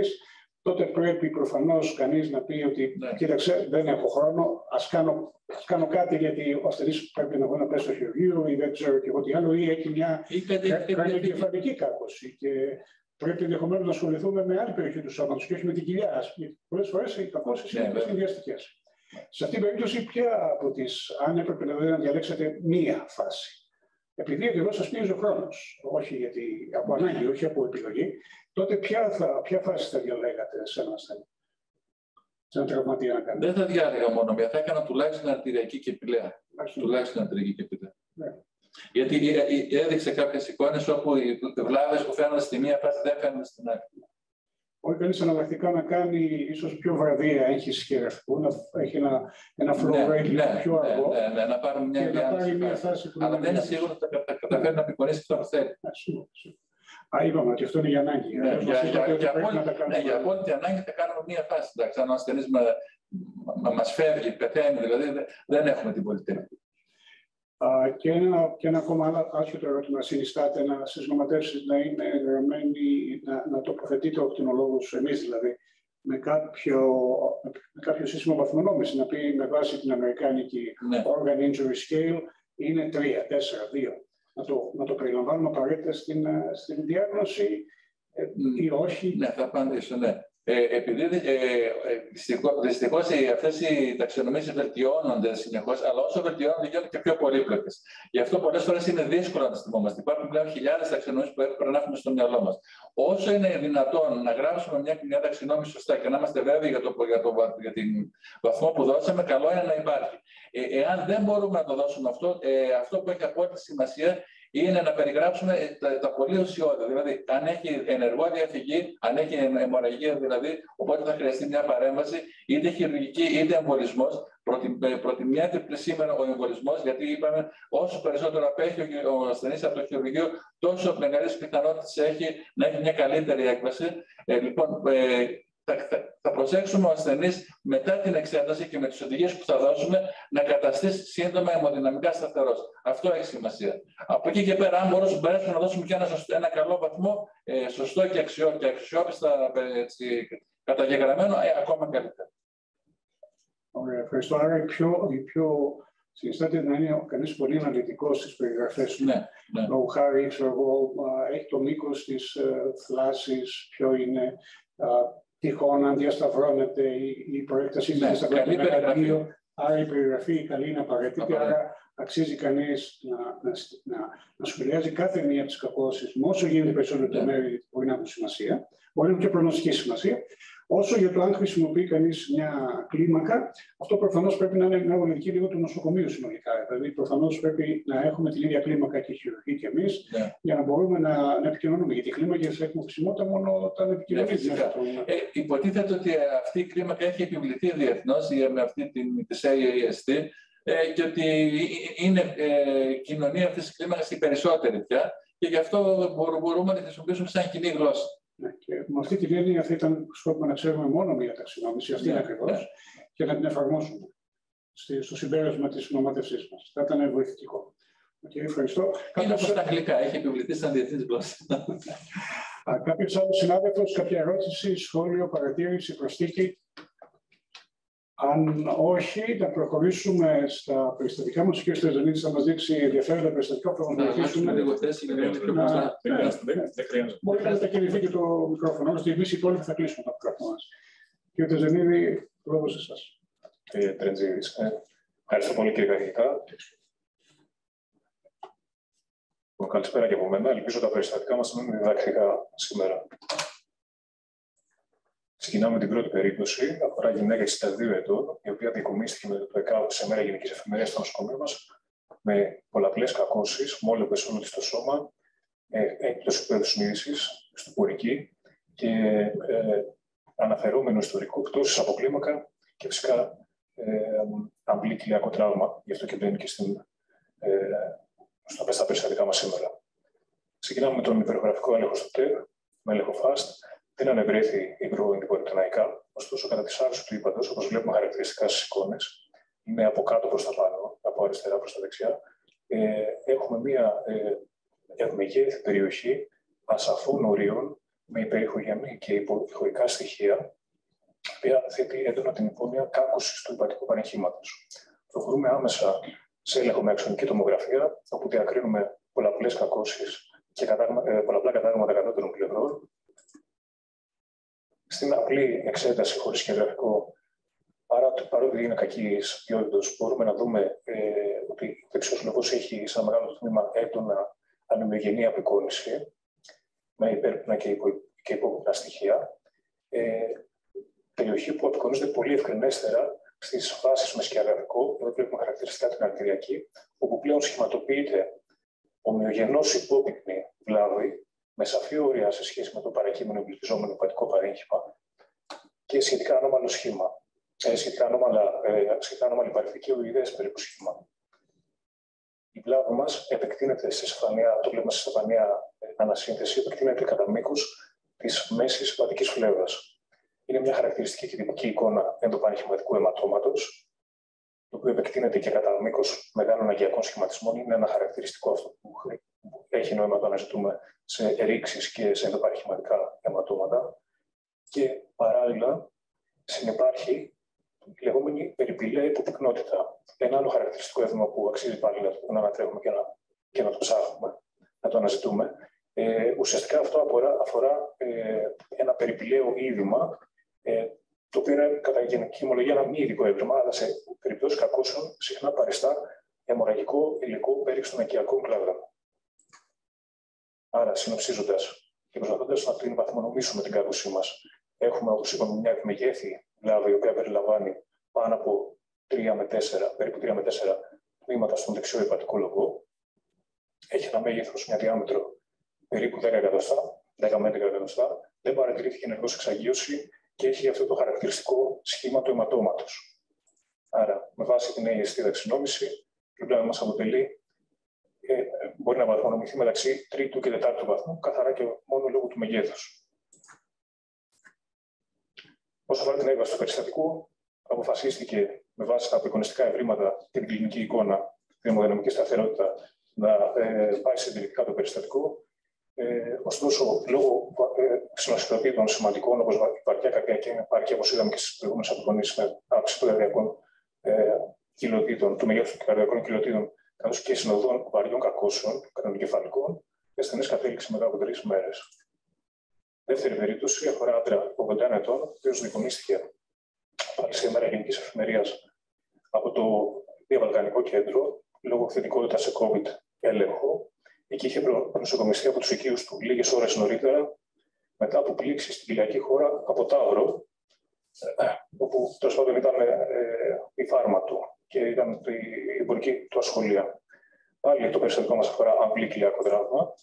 τότε πρέπει προφανώς κανείς να πει ότι ναι. κοίταξε, δεν έχω χρόνο, ας κάνω, ας κάνω κάτι γιατί ο ασθενής πρέπει να βγει να πέσει στο χειρουργείο ή δεν ξέρω και εγώ τι άλλο, ή έχει μια κεφαλική κάκωση. Και πρέπει ενδεχομένως να ασχοληθούμε με άλλη περιοχή του σώματος και όχι με την κοιλιά. Πολλές φορές οι κακώσει είναι ναι, συνδυαστικές. Σε αυτήν την περίπτωση, ποια από τις, αν έπρεπε δηλαδή να διαλέξετε μία φάση; Επειδή ακριβώς σας πιέζει ο χρόνος, όχι γιατί από ανάγκη, όχι από επιλογή, τότε ποια, θα, ποια φάση θα διαλέγατε σε ένα ασθενή; Σε ένα τραυματία να κάνετε. Δεν θα διάλεγα μόνο μία, θα έκανα τουλάχιστον αρτηριακή και επιλέα. Τουλάχιστον αρτηριακή και επιλέα. Ναι. Γιατί ε, ε, έδειξε κάποιες εικόνες όπου οι βλάβες που φαίνονται στη μία φάση δεν φαίνονται στην άλλη μπορεί κανεί αναλλακτικά να κάνει ίσως πιο βραδία έγχυση χειρευτικού, να έχει ένα, ένα flow ναι, rate ναι, πιο ναι, αργό. Ναι, ναι, να πάρει μια, και να πάρει μια φάση που Αλλά δεν είναι σίγουρο ότι θα καταφέρει να απεικονίσει αυτό που θέλει. Α, είπαμε ότι αυτό είναι για ανάγκη. Ναι, για, για, για, για, απόλυτη, ναι, για απόλυτη ανάγκη θα κάνουμε μία φάση. Εντάξει, αν ο ασθενής μα μας φεύγει, πεθαίνει, δηλαδή δεν έχουμε την πολυτέλεια. Και ένα, και ένα ακόμα άσχετο ερώτημα. Συνιστάτε να στις νοματεύσεις να είναι γραμμένοι, να, να τοποθετείται ο κτηνολόγος, εμείς δηλαδή, με κάποιο, με κάποιο σύστημα βαθμονόμησης, να πει με βάση την Αμερικάνικη ναι. Organ Injury Scale είναι 3, 4, 2. Να το, να το περιλαμβάνουμε απαραίτητα στην, στην διάγνωση ε, ή όχι. Ναι, θα απαντήσω, ναι. Ε, επειδή ε, ε, δυστυχώ αυτές οι ταξινομήσεις βελτιώνονται συνεχώς, αλλά όσο βελτιώνονται γίνονται και πιο πολύπλοκες. Γι' αυτό πολλές φορές είναι δύσκολο να τις θυμόμαστε. Υπάρχουν πλέον χιλιάδες ταξινομήσεις που πρέπει να έχουμε στο μυαλό μας. Όσο είναι δυνατόν να γράψουμε μια, μια ταξινόμηση σωστά και να είμαστε βέβαιοι για, το, για, το, για την βαθμό που δώσαμε, καλό είναι να υπάρχει. Ε, εάν δεν μπορούμε να το δώσουμε αυτό, ε, αυτό που έχει απόλυτη σημασία είναι να περιγράψουμε τα, τα πολύ ουσιώδη. Δηλαδή, αν έχει ενεργό διαφυγή, αν έχει αιμορραγία δηλαδή, οπότε θα χρειαστεί μια παρέμβαση, είτε χειρουργική είτε εμβολισμός. Προτι, προτιμιέται σήμερα ο εμβολισμός, γιατί είπαμε όσο περισσότερο απέχει ο ασθενής από το χειρουργείο, τόσο μεγαλύτερε πιθανότητε έχει να έχει μια καλύτερη έκβαση. Ε, λοιπόν, ε, θα, θα προσέξουμε ο ασθενής μετά την εξέταση και με τις οδηγίες που θα δώσουμε να καταστήσει σύντομα αιμοδυναμικά σταθερός. Αυτό έχει σημασία. Από εκεί και πέρα, αν μπορούμε να δώσουμε και ένα, ένα καλό βαθμό, ε, σωστό και, αξιό, και αξιόπιστα έτσι, καταγεγραμμένο, ε, ακόμα καλύτερα. Ωραία, ευχαριστώ. Άρα η πιο, η πιο συνιστάται να είναι κανείς πολύ αναλυτικός στις περιγραφές του. Ναι, ναι. Λόγω χάρη, ξέρω εγώ, έχει το μήκος της ε, θλάση, ποιο είναι, τυχόν αν διασταυρώνεται η, η προέκταση ναι, με άρα η περιγραφή καλή είναι απαραίτητη, άρα αξίζει κανείς να, να, να, να, σχολιάζει κάθε μία από τις κακώσεις, όσο γίνεται περισσότερο το ναι. μέρη μπορεί να έχουν σημασία, μπορεί να έχουν και προγνωστική σημασία, Όσο για το αν χρησιμοποιεί κανείς μια κλίμακα, αυτό προφανώς πρέπει να είναι μια πολιτική λίγο του νοσοκομείου συνολικά. Δηλαδή, προφανώς πρέπει να έχουμε την ίδια κλίμακα και οι χειρουργοί και εμείς, ναι. για να μπορούμε να, να επικοινωνούμε. Γιατί οι κλίμακες έχουμε χρησιμότητα μόνο όταν επικοινωνούμε. Ναι, ε, υποτίθεται ότι αυτή η κλίμακα έχει επιβληθεί διεθνώς με αυτή την τη AAST ε, και ότι είναι ε, κοινωνία αυτής της κλίμακας η περισσότερη πια και γι' αυτό μπορούμε να τη χρησιμοποιήσουμε σαν κοινή γλώσσα. Ναι, και με αυτή την έννοια θα ήταν σκόπιμο να ξέρουμε μόνο μία ταξινόμηση, αυτή είναι ναι, ακριβώς, ναι. και να την εφαρμόσουμε στο συμπέρασμα της νομοθεσίας μας. Θα ήταν βοηθητικό. Okay, ευχαριστώ. Είναι από τα αγγλικά, έχει επιβληθεί σαν διεθνής γλώσσα. Κάποιος άλλος συνάδελφος, κάποια ερώτηση, σχόλιο, παρατήρηση, προσθήκη; Αν όχι, να προχωρήσουμε στα περιστατικά μας. Ο κ. Στεζονίδη θα μας δείξει ενδιαφέροντα περιστατικά που θα βοηθήσουμε. Μπορεί να μετακινηθεί και το μικρόφωνο. Στη εμεί οι υπόλοιποι θα κλείσουμε το μικρόφωνο μας. Κ. Τεζονίδη, λόγο σε εσάς. Κύριε Τρεντζίδη, ευχαριστώ πολύ κύριε καθηγητά. Καλησπέρα και από μένα. Ελπίζω τα περιστατικά μας να είναι διδακτικά σήμερα. Ξεκινάμε την πρώτη περίπτωση. Αφορά γυναίκα 62 ετών, η οποία δικομίστηκε με το ΕΚΑΒ σε μέρα γενικής εφημερίας στο νοσοκομείο μας με πολλαπλές κακώσεις, μόλι όλο τη το σώμα, ε, έκπτωση επίπεδου συνείδηση, στοπορική και ε, αναφερόμενο ιστορικό πτώσης από κλίμακα και φυσικά ε, αμπλή κοιλιακό τραύμα. Γι' αυτό και μπαίνει και στην, ε, στα περιστατικά μας σήμερα. Ξεκινάμε με τον υπερογραφικό έλεγχο στο ΤΕΠ, με έλεγχο FAST, δεν ανεβρέθη υγροϊνδικορυτοναϊκά, ωστόσο κατά τη άρση του ύπαντο, όπως βλέπουμε χαρακτηριστικά στις εικόνες, είναι από κάτω προς τα πάνω, από αριστερά προς τα δεξιά. Ε, έχουμε μία ε, ευμεγέθη περιοχή ασαφών ορίων με υπερηχογενή και υπηχοϊκά στοιχεία, η οποία θέτει έντονα την υπόνοια κάκωση του υπατικού παρεγχήματο. Προχωρούμε άμεσα σε έλεγχο με αξονική τομογραφία, όπου διακρίνουμε πολλαπλές κακώσεις και ε, πολλαπλά κατάγματα κατώτερων πλευρών, στην απλή εξέταση χωρίς σχεδιαγραφικό, παρότι είναι κακή ποιότητα, μπορούμε να δούμε ε, ότι ο δεξιό έχει σαν μεγάλο τμήμα έντονα ανεμιογενή απεικόνηση με υπέρπνα και, υπο, και υπόπνα στοιχεία. Ε, περιοχή που απεικονίζεται πολύ ευκρινέστερα στις φάσεις με σκιαγραφικό, εδώ βλέπουμε χαρακτηριστικά την αρτηριακή, όπου πλέον σχηματοποιείται ομοιογενώς υπόπυκνη βλάβη με σαφή όρια σε σχέση με το παρακείμενο εμπλουτιζόμενο πατικό παρέγχημα και σχετικά ανώμαλο σχήμα. Ε, σχετικά, ανώμαλα, ε, σχετικά ανώμαλη παρεκτική ουδέ περίπου σχήμα. Η πλάβη μας επεκτείνεται σε σεφανία, το βλέπουμε σε σεφανία ανασύνθεση επεκτείνεται κατά μήκος της μέσης βατικής φλέβας. Είναι μια χαρακτηριστική και τυπική εικόνα ενδοπανχηματικού αιματώματος, το οποίο επεκτείνεται και κατά μήκος μεγάλων αγιακών σχηματισμών. Είναι ένα χαρακτηριστικό αυτό που έχει νόημα το να ζητούμε σε ρήξεις και σε ενδοπαρχηματικά αιματώματα. Και παράλληλα συνεπάρχει η λεγόμενη περιπηλαία υποπυκνότητα. Ένα άλλο χαρακτηριστικό έδωμα που αξίζει πάλι να το ανατρέχουμε και να, και να το ψάχνουμε, να το αναζητούμε. Ε, ουσιαστικά αυτό αφορά, αφορά ε, ένα περιπηλαίο είδημα, ε, το οποίο είναι κατά γενική ομολογία ένα μη ειδικό έβριμα, αλλά σε περιπτώσεις κακώσεων συχνά παριστά αιμορραγικό υλικό πέριξ των οικιακών κλάδων. Άρα, συνοψίζοντας και προσπαθώντας να την βαθμονομήσουμε την κάκωσή μας, έχουμε, όπως είπαμε, μια επιμεγέθη λάβη, η οποία περιλαμβάνει πάνω από 3 με 4, περίπου 3 με 4 τμήματα στον δεξιό υπατικό λογό. Έχει ένα μέγεθος, μια διάμετρο περίπου 10 εκατοστά, 10 με 11 εκατοστά. Δεν παρατηρήθηκε ενεργός εξαγίωση και έχει αυτό το χαρακτηριστικό σχήμα του αιματώματος. Άρα, με βάση την AST ταξινόμηση, η πλέον μας αποτελεί ε, μπορεί να βαθμονομηθεί μεταξύ τρίτου και τετάρτου βαθμού, καθαρά και μόνο λόγω του μεγέθους. Όσο αφορά την έκβαση του περιστατικού, αποφασίστηκε με βάση τα απεικονιστικά ευρήματα και την κλινική εικόνα, τη δημοδυναμική σταθερότητα, να ε, πάει συντηρητικά το περιστατικό. Ε, ωστόσο, λόγω ε, των σημαντικών, όπως η βαριά καρδιακή επάρκεια, όπως είδαμε και στις προηγούμενες απεικονίσεις, με αύξηση των καρδιακών ε, κιλοτήτων, του μεγέθους των καρδιακών κιλοτήτων, καθώς και συνοδών βαριών κακώσεων, κατανοκεφαλικών, η ασθενής κατέληξε μετά από τρεις μέρες. Δεύτερη περίπτωση αφορά άντρα 81 ετών, ο οποίος δικονίστηκε πάλι σε ημέρα γενικής εφημερίας από το Διαβαλκανικό Κέντρο λόγω θετικότητας σε COVID έλεγχο. Εκεί είχε προσοκομιστεί από τους οικείους του λίγες ώρες νωρίτερα, μετά από πλήξη στην κοιλιακή χώρα από Ταύρο, όπου τέλος πάντων ήταν ε, η φάρμα του και ήταν η εμπορική του ασχολία. Πάλι το περιστατικό μας αφορά αμπλή κοιλιακό δράμα.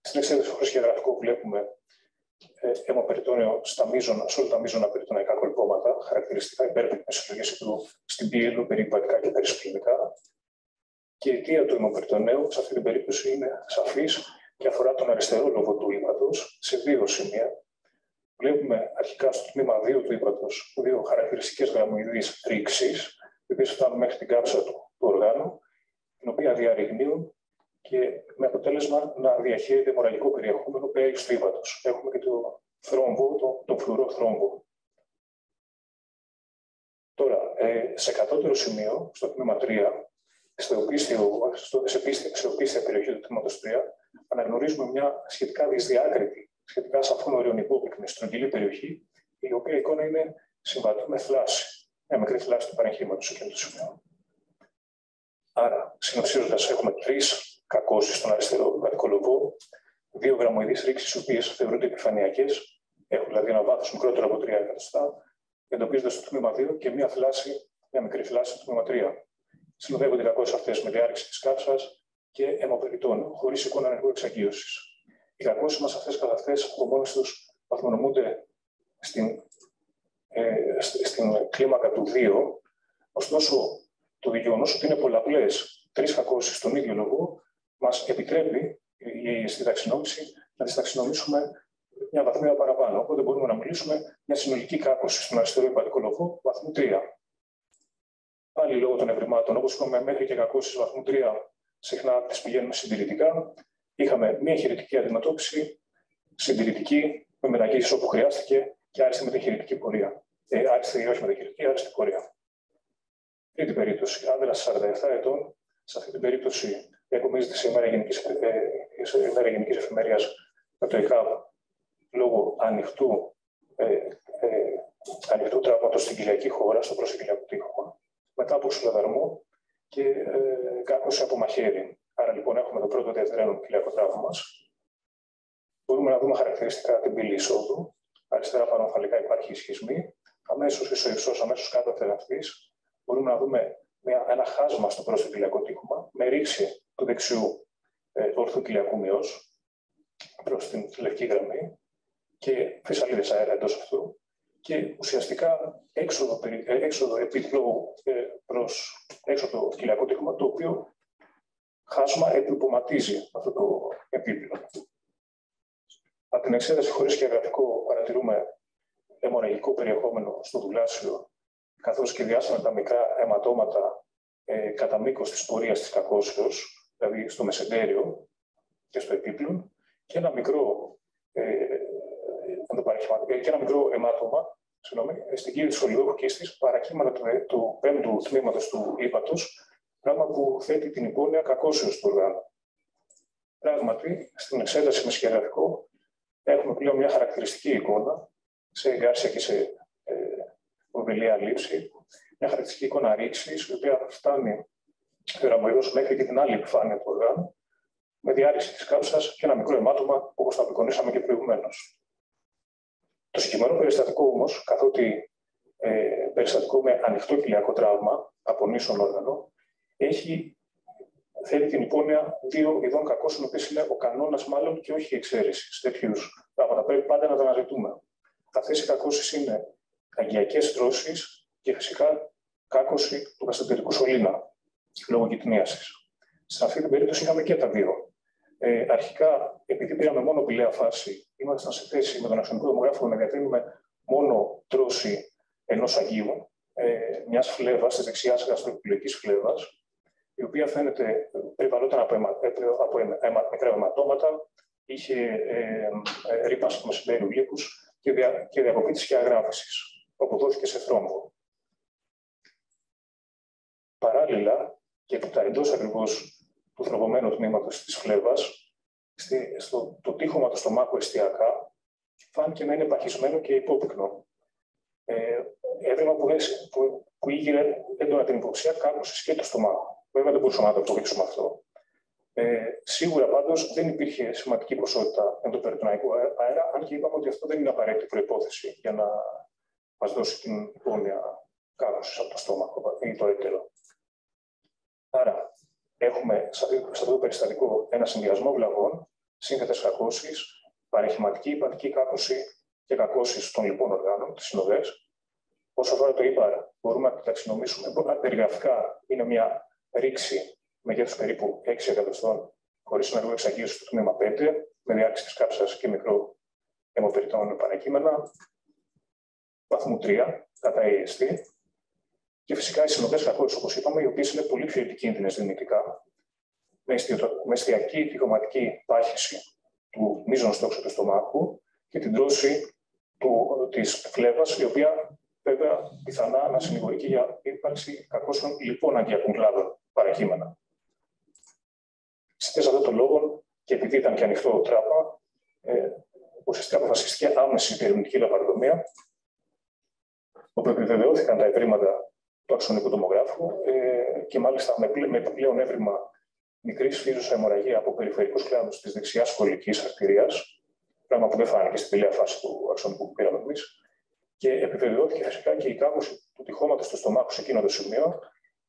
Στην εξέδεση χωρίς βλέπουμε αιμοπεριτόνιο στα μείζωνα, σε όλα τα μείζωνα περιτοναϊκά κολπώματα, χαρακτηριστικά υπέρπικη μεσολογία του στην πύλη, περιπατικά και περισκλινικά. Και η αιτία του αιμοπεριτονέου σε αυτή την περίπτωση είναι σαφής και αφορά τον αριστερό λόγο του ύπατο σε δύο σημεία. Βλέπουμε αρχικά στο τμήμα 2 του ύπατο δύο χαρακτηριστικές γραμμοειδείς ρήξει, οι οποίες φτάνουν μέχρι την κάψα του, του οργάνου, την οποία διαρριγνύουν και με αποτέλεσμα να διαχέεται μοραγικό περιεχόμενο πέρα του ύβατο. Έχουμε και το θρόμβο, το, το φλουρό θρόμβο. Τώρα, ε, σε κατώτερο σημείο, στο τμήμα 3, στο στο, σε οπίστια περιοχή του τμήματος 3, αναγνωρίζουμε μια σχετικά δυσδιάκριτη, σχετικά σαφών οριονυπόπυκνη στρογγυλή περιοχή, η οποία εικόνα είναι συμβατή με θλάση, μια μικρή θλάση του παραγχήματο σε εκείνο το σημείο. Άρα, συνοψίζοντας, έχουμε τρεις κακώσεις στον αριστερό λογό, δύο γραμμοειδείς ρήξεις, οι οποίες θεωρούνται επιφανειακές, έχουν δηλαδή ένα βάθος μικρότερο από 3 εκατοστά, εντοπίζοντας το τμήμα 2 και μια θλάση, μια μικρή θλάση στο τμήμα 3. Συνοδεύονται κακώς αυτές με διάρρηξη της κάψα και αιμοπεριτών, χωρίς εικόνα ενεργού εξαγγείωσης. Οι κακώσεις μας αυτές καθ' αυτές από μόνες τους βαθμονομούνται στην, ε, στην κλίμακα του 2, ωστόσο το γεγονός ότι είναι πολλαπλές τρεις κακώσεις στον ίδιο λόγο μας επιτρέπει στη ταξινόμηση να τι ταξινομήσουμε μια βαθμία παραπάνω. Οπότε μπορούμε να μιλήσουμε μια συνολική κάκωση στον αριστερό υπατικό λογό βαθμού 3. Πάλι λόγω των ευρημάτων, όπως είπαμε, μέχρι και κακώσει βαθμού 3 συχνά τις πηγαίνουμε συντηρητικά. Είχαμε μια χειρητική αντιμετώπιση, συντηρητική, με μεταγγίσει όπου χρειάστηκε και άριστη μεταχειρητική πορεία. Ε, άριστη ή όχι μεταχειρητική, άριστη πορεία. Τρίτη περίπτωση, άντρα 47 ετών, σε αυτή την περίπτωση διακομίζεται σε ημέρα γενικής ε, γενικής εφημερίας με το ΕΚΑΒ λόγω ανοιχτού, ε, ε, ανοιχτού τραύματος στην κοιλιακή χώρα, στο προσεκυλιακό τείχο, μετά από σουλαδαρμό και ε, κάκωση από μαχαίρι. Άρα λοιπόν έχουμε το πρώτο διαδρένο κοιλιακό τραύμα μας. Μπορούμε να δούμε χαρακτηριστικά την πύλη εισόδου. Αριστερά πανοφαλικά υπάρχει σχισμή. Αμέσως ισοϊψό, αμέσως κάτω αυτή, μπορούμε να δούμε μια, ένα χάσμα στο πρόσθετο τείχομα με ρήξη του δεξιού ε, ορθού κοιλιακού μειός προς την λευκή γραμμή και φυσαλίδες αέρα εντός αυτού και ουσιαστικά έξοδο, ε, έξοδο επίπλου ε, προς έξω το κοιλιακό τείχομα, το οποίο χάσμα επιποματίζει αυτό το επίπλο. Από την εξέταση χωρίς γραφικό παρατηρούμε αιμορραγικό περιεχόμενο στο δουλάσιο, καθώς και διάσανα μικρά αιματώματα ε, κατά μήκος της πορείας της κακώσεως, δηλαδή στο μεσεντέριο και στο επίπλον, και ένα μικρό, ε, ε και ένα μικρό αιμάτωμα συγγνώμη, στην κύρια της ολιγόχου κίστης, παρακείμενα του, του πέμπτου τμήματος του ύπατος, πράγμα που θέτει την υπόνοια κακώσεως του οργάνου. Πράγματι, στην εξέταση με σχεδιαστικό, έχουμε πλέον μια χαρακτηριστική εικόνα σε εγκάρσια και σε ε, οβελία λήψη, μια χαρακτηριστική εικόνα ρήξης, η οποία φτάνει γραμμοειδώ μέχρι και την άλλη επιφάνεια του οργάνου, με διάρρηση της κάψας και ένα μικρό αιμάτωμα, όπως το απεικονίσαμε και προηγουμένως. Το συγκεκριμένο περιστατικό όμως, καθότι ε, περιστατικό με ανοιχτό κοιλιακό τραύμα από νήσων όργανο, έχει θέλει την υπόνοια δύο ειδών κακώσεων, οποίες είναι ο κανόνας μάλλον και όχι η εξαίρεση. Σε τέτοιους πράγματα πρέπει πάντα να τα αναζητούμε. Αυτές οι κακώσεις είναι αγκιακές τρώσει και φυσικά κάκωση του κασταντερικού σωλήνα λόγω γυτνίασης. Σε αυτή την περίπτωση είχαμε και τα δύο. Ε, αρχικά, επειδή πήραμε μόνο πηλαία φάση, ήμασταν σε θέση με τον αξιονικό δημογράφο να διατείνουμε μόνο τρώση ενός αγίου, ε, μιας φλέβας, της δεξιάς γαστροεπιλογική φλέβας, η οποία φαίνεται περιβαλλόταν από, αιμα, από αιμα, μικρά αιματώματα, είχε ε, ε, ρήπανση του μεσημέριου λύκους και, δια, και διακοπή της αγράφηση, όπου δόθηκε σε θρόμβο. Παράλληλα, και από τα εντός ακριβώς του θρομβωμένου τμήματο της φλέβας, στο το τείχομα του στομάχου εστιακά, φάνηκε να είναι παχυσμένο και υπόπυκνο. Ε, έβρεμα που, που, που ήγηρε έντονα την υποψία κάκωση και το στομάχο. Βέβαια δεν μπορούσαμε να το αποδείξουμε αυτό. Ε, σίγουρα πάντως δεν υπήρχε σημαντική ποσότητα εντοπεριτοναϊκού αέρα, αν και είπαμε ότι αυτό δεν είναι απαραίτητη προπόθεση για να μας δώσει την υπόνοια κάκωση από το στόμαχο ή το έτερο. Άρα, έχουμε σε αυτό το περιστατικό ένα συνδυασμό βλαβών, σύνθετες κακώσεις, παρεχηματική υπατική κάκωση και κακώσεις των λοιπών οργάνων, τις συνοδές. Όσο αφορά το ύπαρα, μπορούμε να το ταξινομήσουμε. Περιγραφικά είναι μια ρήξη μεγέθους περίπου 6 εκατοστών χωρίς συνεργό εξαγγείωση του τμήμα 5, με διάρκεια της κάψας και μικρό αιμοπεριτών παρακείμενα. Βαθμού 3, κατά AST. Και φυσικά οι συνοδές κακότητε, όπως είπαμε, οι οποίες είναι πολύ πιο επικίνδυνες δυνητικά, με εστιακή τυχοματική πάχυση του μείζων στόξου του στομάχου και την τρώση της φλέβας, η οποία βέβαια πιθανά να συνηγορεί και για ύπαρξη κακώσεων λοιπόν αγκιακών κλάδων παρακείμενα. Σε αυτό το λόγο, και επειδή ήταν και ανοιχτό τράπα, ε, ουσιαστικά αποφασίστηκε άμεση διερευνητική λαπαροδομία, όπου επιβεβαιώθηκαν τα ευρήματα του αξονικού τομογράφου ε, και μάλιστα με, με επιπλέον έβριμα μικρής φύζουσα αιμορραγία από περιφερικού κλάδους της δεξιάς σχολικής αρτηρίας, πράγμα που δεν φάνηκε στην πηλαία φάση του αξονικού που πήραμε εμεί. Και επιβεβαιώθηκε φυσικά και η κάμωση του τυχώματος του στομάχου σε εκείνο το σημείο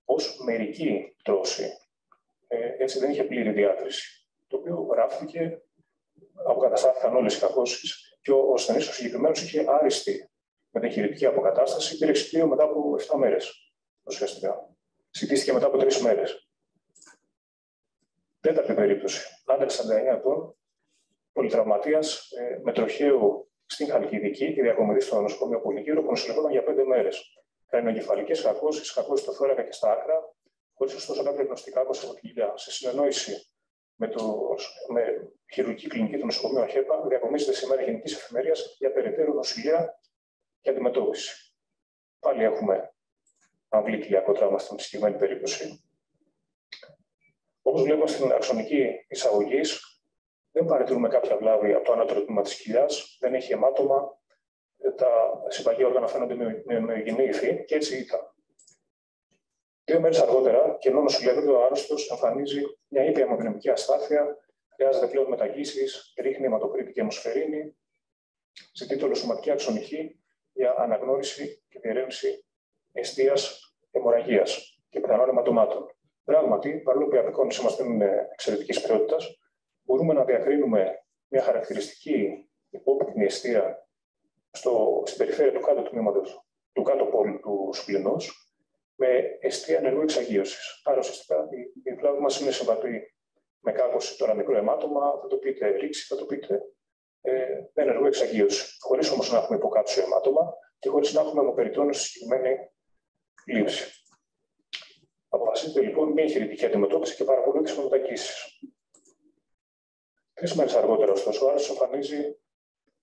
ως μερική τρώση. Ε, έτσι δεν είχε πλήρη διάκριση. Το οποίο γράφτηκε, αποκαταστάθηκαν όλες οι κακώσεις και ο ασθενής ο συγκεκριμένος είχε άριστη μεταχειρητική αποκατάσταση πήρε εξοικείο μετά από 7 μέρες. Ουσιαστικά. Συντήθηκε μετά από 3 μέρες. Τέταρτη περίπτωση. Άντρα 49 ετών, πολυτραυματίας, ε, με τροχαίο στην Χαλκιδική και διακομιδή στο νοσοκομείο Πολυγύρο, που νοσηλευόταν για 5 μέρες. Καρινογκεφαλικέ κακώσεις, κακώσεις στο θώρακα και στα άκρα, χωρίς ωστόσο κάποια γνωστικά από τη κοιλιά. Σε συνεννόηση με, το, με χειρουργική κλινική του νοσοκομείου ΑΧΕΠΑ, διακομίζεται σήμερα γενικής εφημερίας για περαιτέρω νοσηλεία και αντιμετώπιση. Πάλι έχουμε αυλή κοιλιακό τραύμα στην συγκεκριμένη περίπτωση. Όπως βλέπουμε στην αξονική εισαγωγή, δεν παρατηρούμε κάποια βλάβη από το ανώτερο τμήμα της κοιλιάς, δεν έχει αιμάτωμα, τα συμπαγή όργανα φαίνονται με, με, υφή και έτσι ήταν. Δύο μέρες αργότερα, και ενώ νοσηλεύεται ο άρρωστος, εμφανίζει μια ήπια αιμοδυναμική αστάθεια, χρειάζεται πλέον μεταγγίσει, ρίχνει αιματοκρήτη και αιμοσφαιρίνη, ζητείται ολοσωματική αξονική για αναγνώριση και διερεύνηση αιστεία αιμορραγία και πιθανών αιματομάτων. Πράγματι, παρόλο που η απεικόνιση μας δεν είναι εξαιρετικής ποιότητας, μπορούμε να διακρίνουμε μια χαρακτηριστική υπόπτυκνη αιστεία στο, στην περιφέρεια του κάτω τμήματος του κάτω πόλου του σπληνό, με αιστεία ενεργού εξαγίωσης. Άρα, ουσιαστικά η βλάβη μας είναι συμβατή με κάκωση τώρα μικρό αιμάτωμα, θα το πείτε ρήξη, θα το πείτε ε, με ενεργό εξαγίωση, χωρίς όμως να έχουμε υποκάψιο αιμάτωμα και χωρίς να έχουμε αιμοπεριτώνωση συγκεκριμένη λήψη. Αποφασίζεται λοιπόν μια εγχειρητική αντιμετώπιση και παρακολούθηση των μετακίσει. Τρεις μέρες αργότερα, ωστόσο, ο Άρης εμφανίζει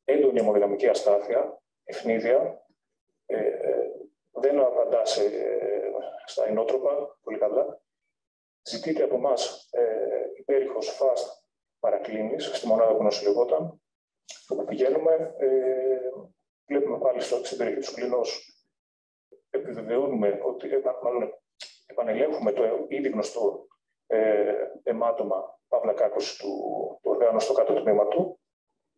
έντονη αιμοδυναμική αστάθεια, ευνίδια, ε, ε, δεν απαντά σε, ε, στα ενότροπα πολύ καλά. Ζητείται από εμά ε, υπέρηχος fast παρακλίνης στη μονάδα που νοσηλευόταν. Όπου πηγαίνουμε, ε, βλέπουμε πάλι στο, στην περιοχή του κλινός, επιβεβαιώνουμε ότι, μάλλον επανελέγχουμε το ήδη γνωστό ε, αιμάτωμα παύλα κάκωση του, του οργάνου στο κάτω τμήμα του,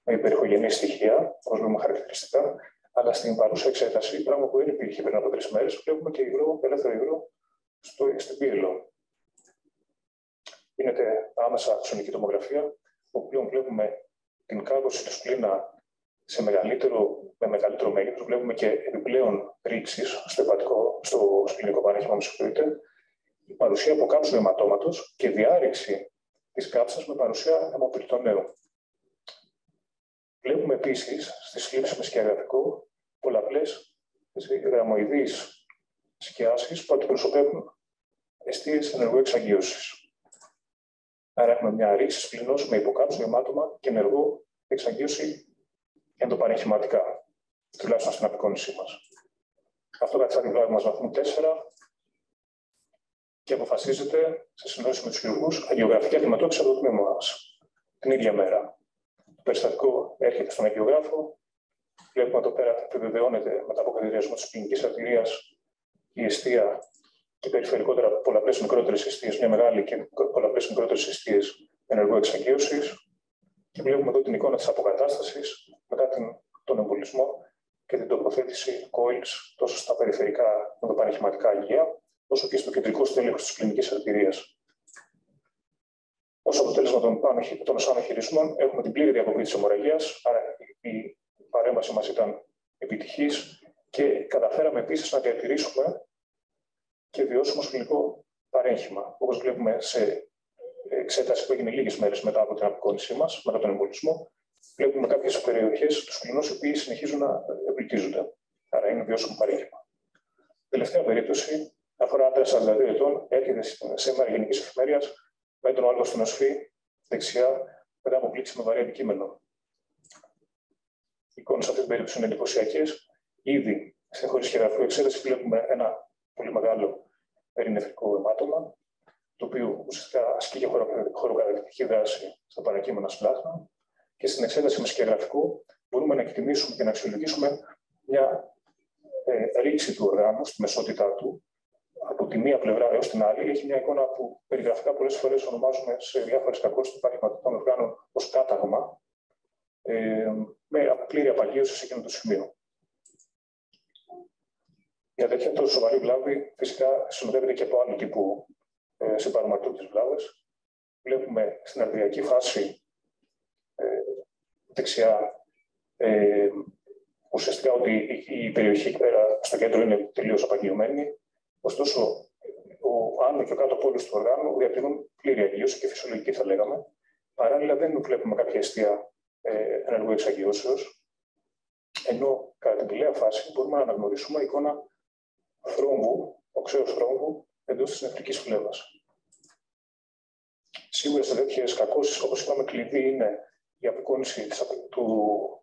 με υπερηχογενή στοιχεία, βλέπουμε χαρακτηριστικά, αλλά στην παρούσα εξέταση, πράγμα που δεν υπήρχε πριν από τρεις μέρες, βλέπουμε και υγρό, ελεύθερο υγρό στο, στην πύλο. Γίνεται άμεσα ξενική τομογραφία, όπου βλέπουμε την κάκωση του σπλήνα σε μεγαλύτερο, με μεγαλύτερο μέγεθος. Βλέπουμε και επιπλέον ρήξεις στο, υπατικό, στο σπληνικό παρέχημα, με συγχωρείτε, η παρουσία από κάψου αιματώματος και διάρρηξη της κάψας με παρουσία αιμοπυρτονέου. Βλέπουμε επίσης στι λήψει με σκιαγραφικό πολλαπλές γραμμοειδείς σκιάσεις που αντιπροσωπεύουν αιστείες ενεργού εξαγίωση. Άρα έχουμε μια ρήξη σπληνό με υποκάψου αιμάτωμα και ενεργό εξαγίωση ενδοπαρεγχηματικά, τουλάχιστον στην απεικόνισή μας. Αυτό καθιστά την πλάτη μας βαθμού 4 και αποφασίζεται σε συνδόση με τους χειρουργούς αγιογραφική αντιμετώπιση από το τμήμα μας την ίδια μέρα. Το περιστατικό έρχεται στον αγιογράφο. Βλέπουμε εδώ πέρα επιβεβαιώνεται μετά από κατηδιασμό της ποινικής αρτηρία η αιστεία και περιφερικότερα πολλαπλές μικρότερες αιστείες, μια μεγάλη και πολλαπλές μικρότερες αιστείες ενεργού εξαγγείωσης. Και βλέπουμε εδώ την εικόνα της αποκατάστασης μετά την, τον εμβολισμό και την τοποθέτηση coils τόσο στα περιφερικά ενδοπανεχηματικά αγία, όσο και στο κεντρικό στέλεχος της κλινικής αρτηρίας. Ω αποτέλεσμα των, των χειρισμών, έχουμε την πλήρη διακοπή της αιμορραγίας, άρα η παρέμβαση μας ήταν επιτυχής και καταφέραμε επίσης να διατηρήσουμε και βιώσιμο κλινικό παρέγχημα. Όπως βλέπουμε σε εξέταση που έγινε λίγες μέρες μετά από την απεικόνισή μας, μετά τον εμβολισμό, βλέπουμε κάποιες περιοχές τους σκληνού οι οποίοι συνεχίζουν να εμπλουτίζονται. Άρα είναι βιώσιμο παρήγγελμα. Τελευταία περίπτωση αφορά άντρα 42 ετών, έρχεται σήμερα γενικής εφημερίας με τον άλλο στην οσφή, δεξιά, μετά από πλήξη με βαρύ αντικείμενο. Οι εικόνες σε αυτή την περίπτωση είναι εντυπωσιακές. Ήδη στην χωρί χειραφού εξέταση βλέπουμε ένα πολύ μεγάλο περινεφρικό αιμάτωμα, το οποίο ουσιαστικά ασκεί και χωροκατακτική δράση στα παρακείμενα σπλάσμα και στην εξέταση με σκεγγραφικό μπορούμε να εκτιμήσουμε και να αξιολογήσουμε μια ε, ρήξη του οργάνου στη μεσότητά του από τη μία πλευρά έως την άλλη. Έχει μια εικόνα που περιγραφικά πολλές φορές ονομάζουμε σε διάφορες κακώσει του παραδειγματικών οργάνων ως κάταγμα, ε, με πλήρη απαγίωση σε εκείνο το σημείο. Για τέτοια τόσο σοβαρή βλάβη, φυσικά συνοδεύεται και από άλλο τύπου ε, σε τη βλάβες. Βλέπουμε στην αρδιακή φάση ε, δεξιά ε, ουσιαστικά ότι η περιοχή εκεί πέρα στο κέντρο είναι τελείως απαγειωμένη. Ωστόσο, ο άνω και ο κάτω πόλο του οργάνου διατηρούν πλήρη αγίωση και φυσιολογική, θα λέγαμε. Παράλληλα, δεν βλέπουμε κάποια αιστεία ε, ενεργού εξαγειώσεω. Ενώ κατά την πλέα φάση μπορούμε να αναγνωρίσουμε εικόνα θρόμβου, οξέως θρόμβου, εντός της νεφρική φλέβας. Σίγουρα σε τέτοιε κακώσεις, όπως είπαμε, κλειδί είναι η απεικόνηση του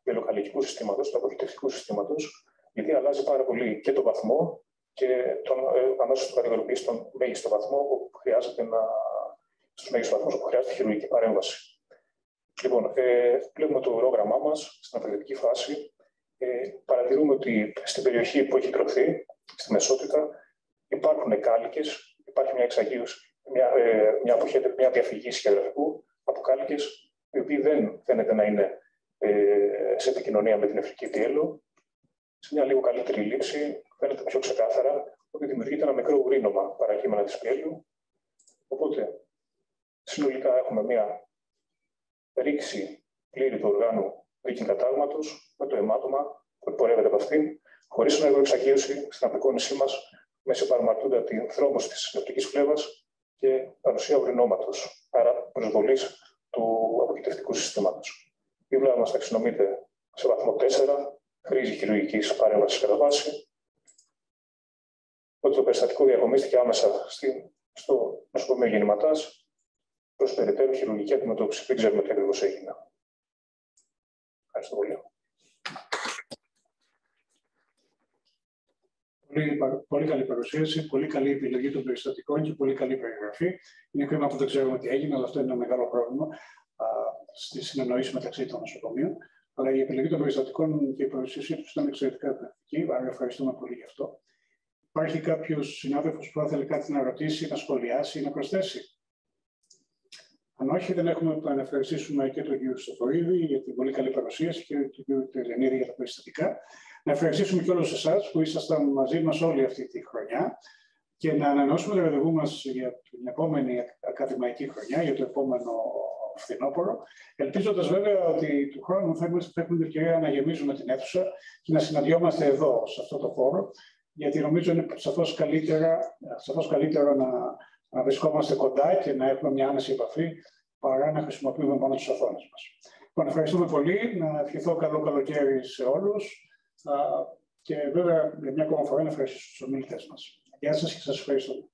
βιολογικού συστήματος, του αποχητευτικού συστήματος, γιατί αλλάζει πάρα πολύ και το βαθμό και τον ε, ανώσιο του κατηγοροποιεί στον μέγιστο βαθμό όπου χρειάζεται να. στους μέγιστους βαθμούς όπου χρειάζεται χειρουργική παρέμβαση. Λοιπόν, ε, βλέπουμε το ορόγραμμά μας στην απελευτική φάση. Ε, παρατηρούμε ότι στην περιοχή που έχει τρωθεί, στη μεσότητα, υπάρχουν κάλικες, υπάρχει μια εξαγίωση, μια, ε, μια, μια διαφυγή σχεδιαστικού από κάλικες οι οποίοι δεν φαίνεται να είναι ε, σε επικοινωνία με την ευτική διέλο. Σε μια λίγο καλύτερη λήψη φαίνεται πιο ξεκάθαρα ότι δημιουργείται ένα μικρό γρήνομα παρακείμενα της πιέλου. Οπότε, συνολικά έχουμε μια ρήξη πλήρη του οργάνου δίκη κατάγματος με το αιμάτωμα που εκπορεύεται από αυτήν, χωρίς ενεργοεξαγίωση στην απεικόνισή μας, με συμπαρματούντα την θρόμωση της νευτική φλέβας και παρουσία ουρινόματο, άρα προσβολής του αποκοιτευτικού συστήματος. η μας ταξινομείται σε βαθμό 4, χρήση χειρουργικής παρέμβασης κατά βάση. Ότι το περιστατικό διακομίστηκε άμεσα στο νοσοκομείο γεννηματάς προς περαιτέρω χειρουργική αντιμετώπιση. Δεν ξέρουμε τι ακριβώς έγινε. Ευχαριστώ πολύ. Πολύ, πολύ καλή παρουσίαση, πολύ καλή επιλογή των περιστατικών και πολύ καλή περιγραφή. Είναι κρίμα που δεν ξέρουμε τι έγινε, αλλά αυτό είναι ένα μεγάλο πρόβλημα στη συνεννόηση μεταξύ των νοσοκομείων. Αλλά η επιλογή των περιστατικών και η παρουσίασή τους ήταν εξαιρετικά διδακτική, άρα ευχαριστούμε πολύ γι' αυτό. Υπάρχει κάποιος συνάδελφος που θα ήθελε κάτι να ρωτήσει, να σχολιάσει ή να προσθέσει; Αν όχι, δεν έχουμε να ευχαριστήσουμε και τον κύριο Στοφορίδη για την πολύ καλή παρουσίαση και τον κύριο Τελενίδη για τα περιστατικά. Να ευχαριστήσουμε και όλου εσάς που ήσασταν μαζί μας όλη αυτή τη χρονιά και να ανανεώσουμε το ραντεβού μας για την επόμενη ακαδημαϊκή χρονιά, για το επόμενο φθινόπωρο, ελπίζοντας βέβαια ότι του χρόνου θα έχουμε, θα την ευκαιρία να γεμίζουμε την αίθουσα και να συναντιόμαστε εδώ, σε αυτό το χώρο, γιατί νομίζω είναι σαφώς καλύτερο να, να βρισκόμαστε κοντά και να έχουμε μια άμεση επαφή παρά να χρησιμοποιούμε μόνο τις οθόνες μας. Λοιπόν, ευχαριστούμε πολύ. Να ευχηθώ καλό καλοκαίρι σε όλους. Και βέβαια, για μια ακόμα φορά, να ευχαριστήσω τους ομιλητές μας. Γεια σας και σας ευχαριστώ.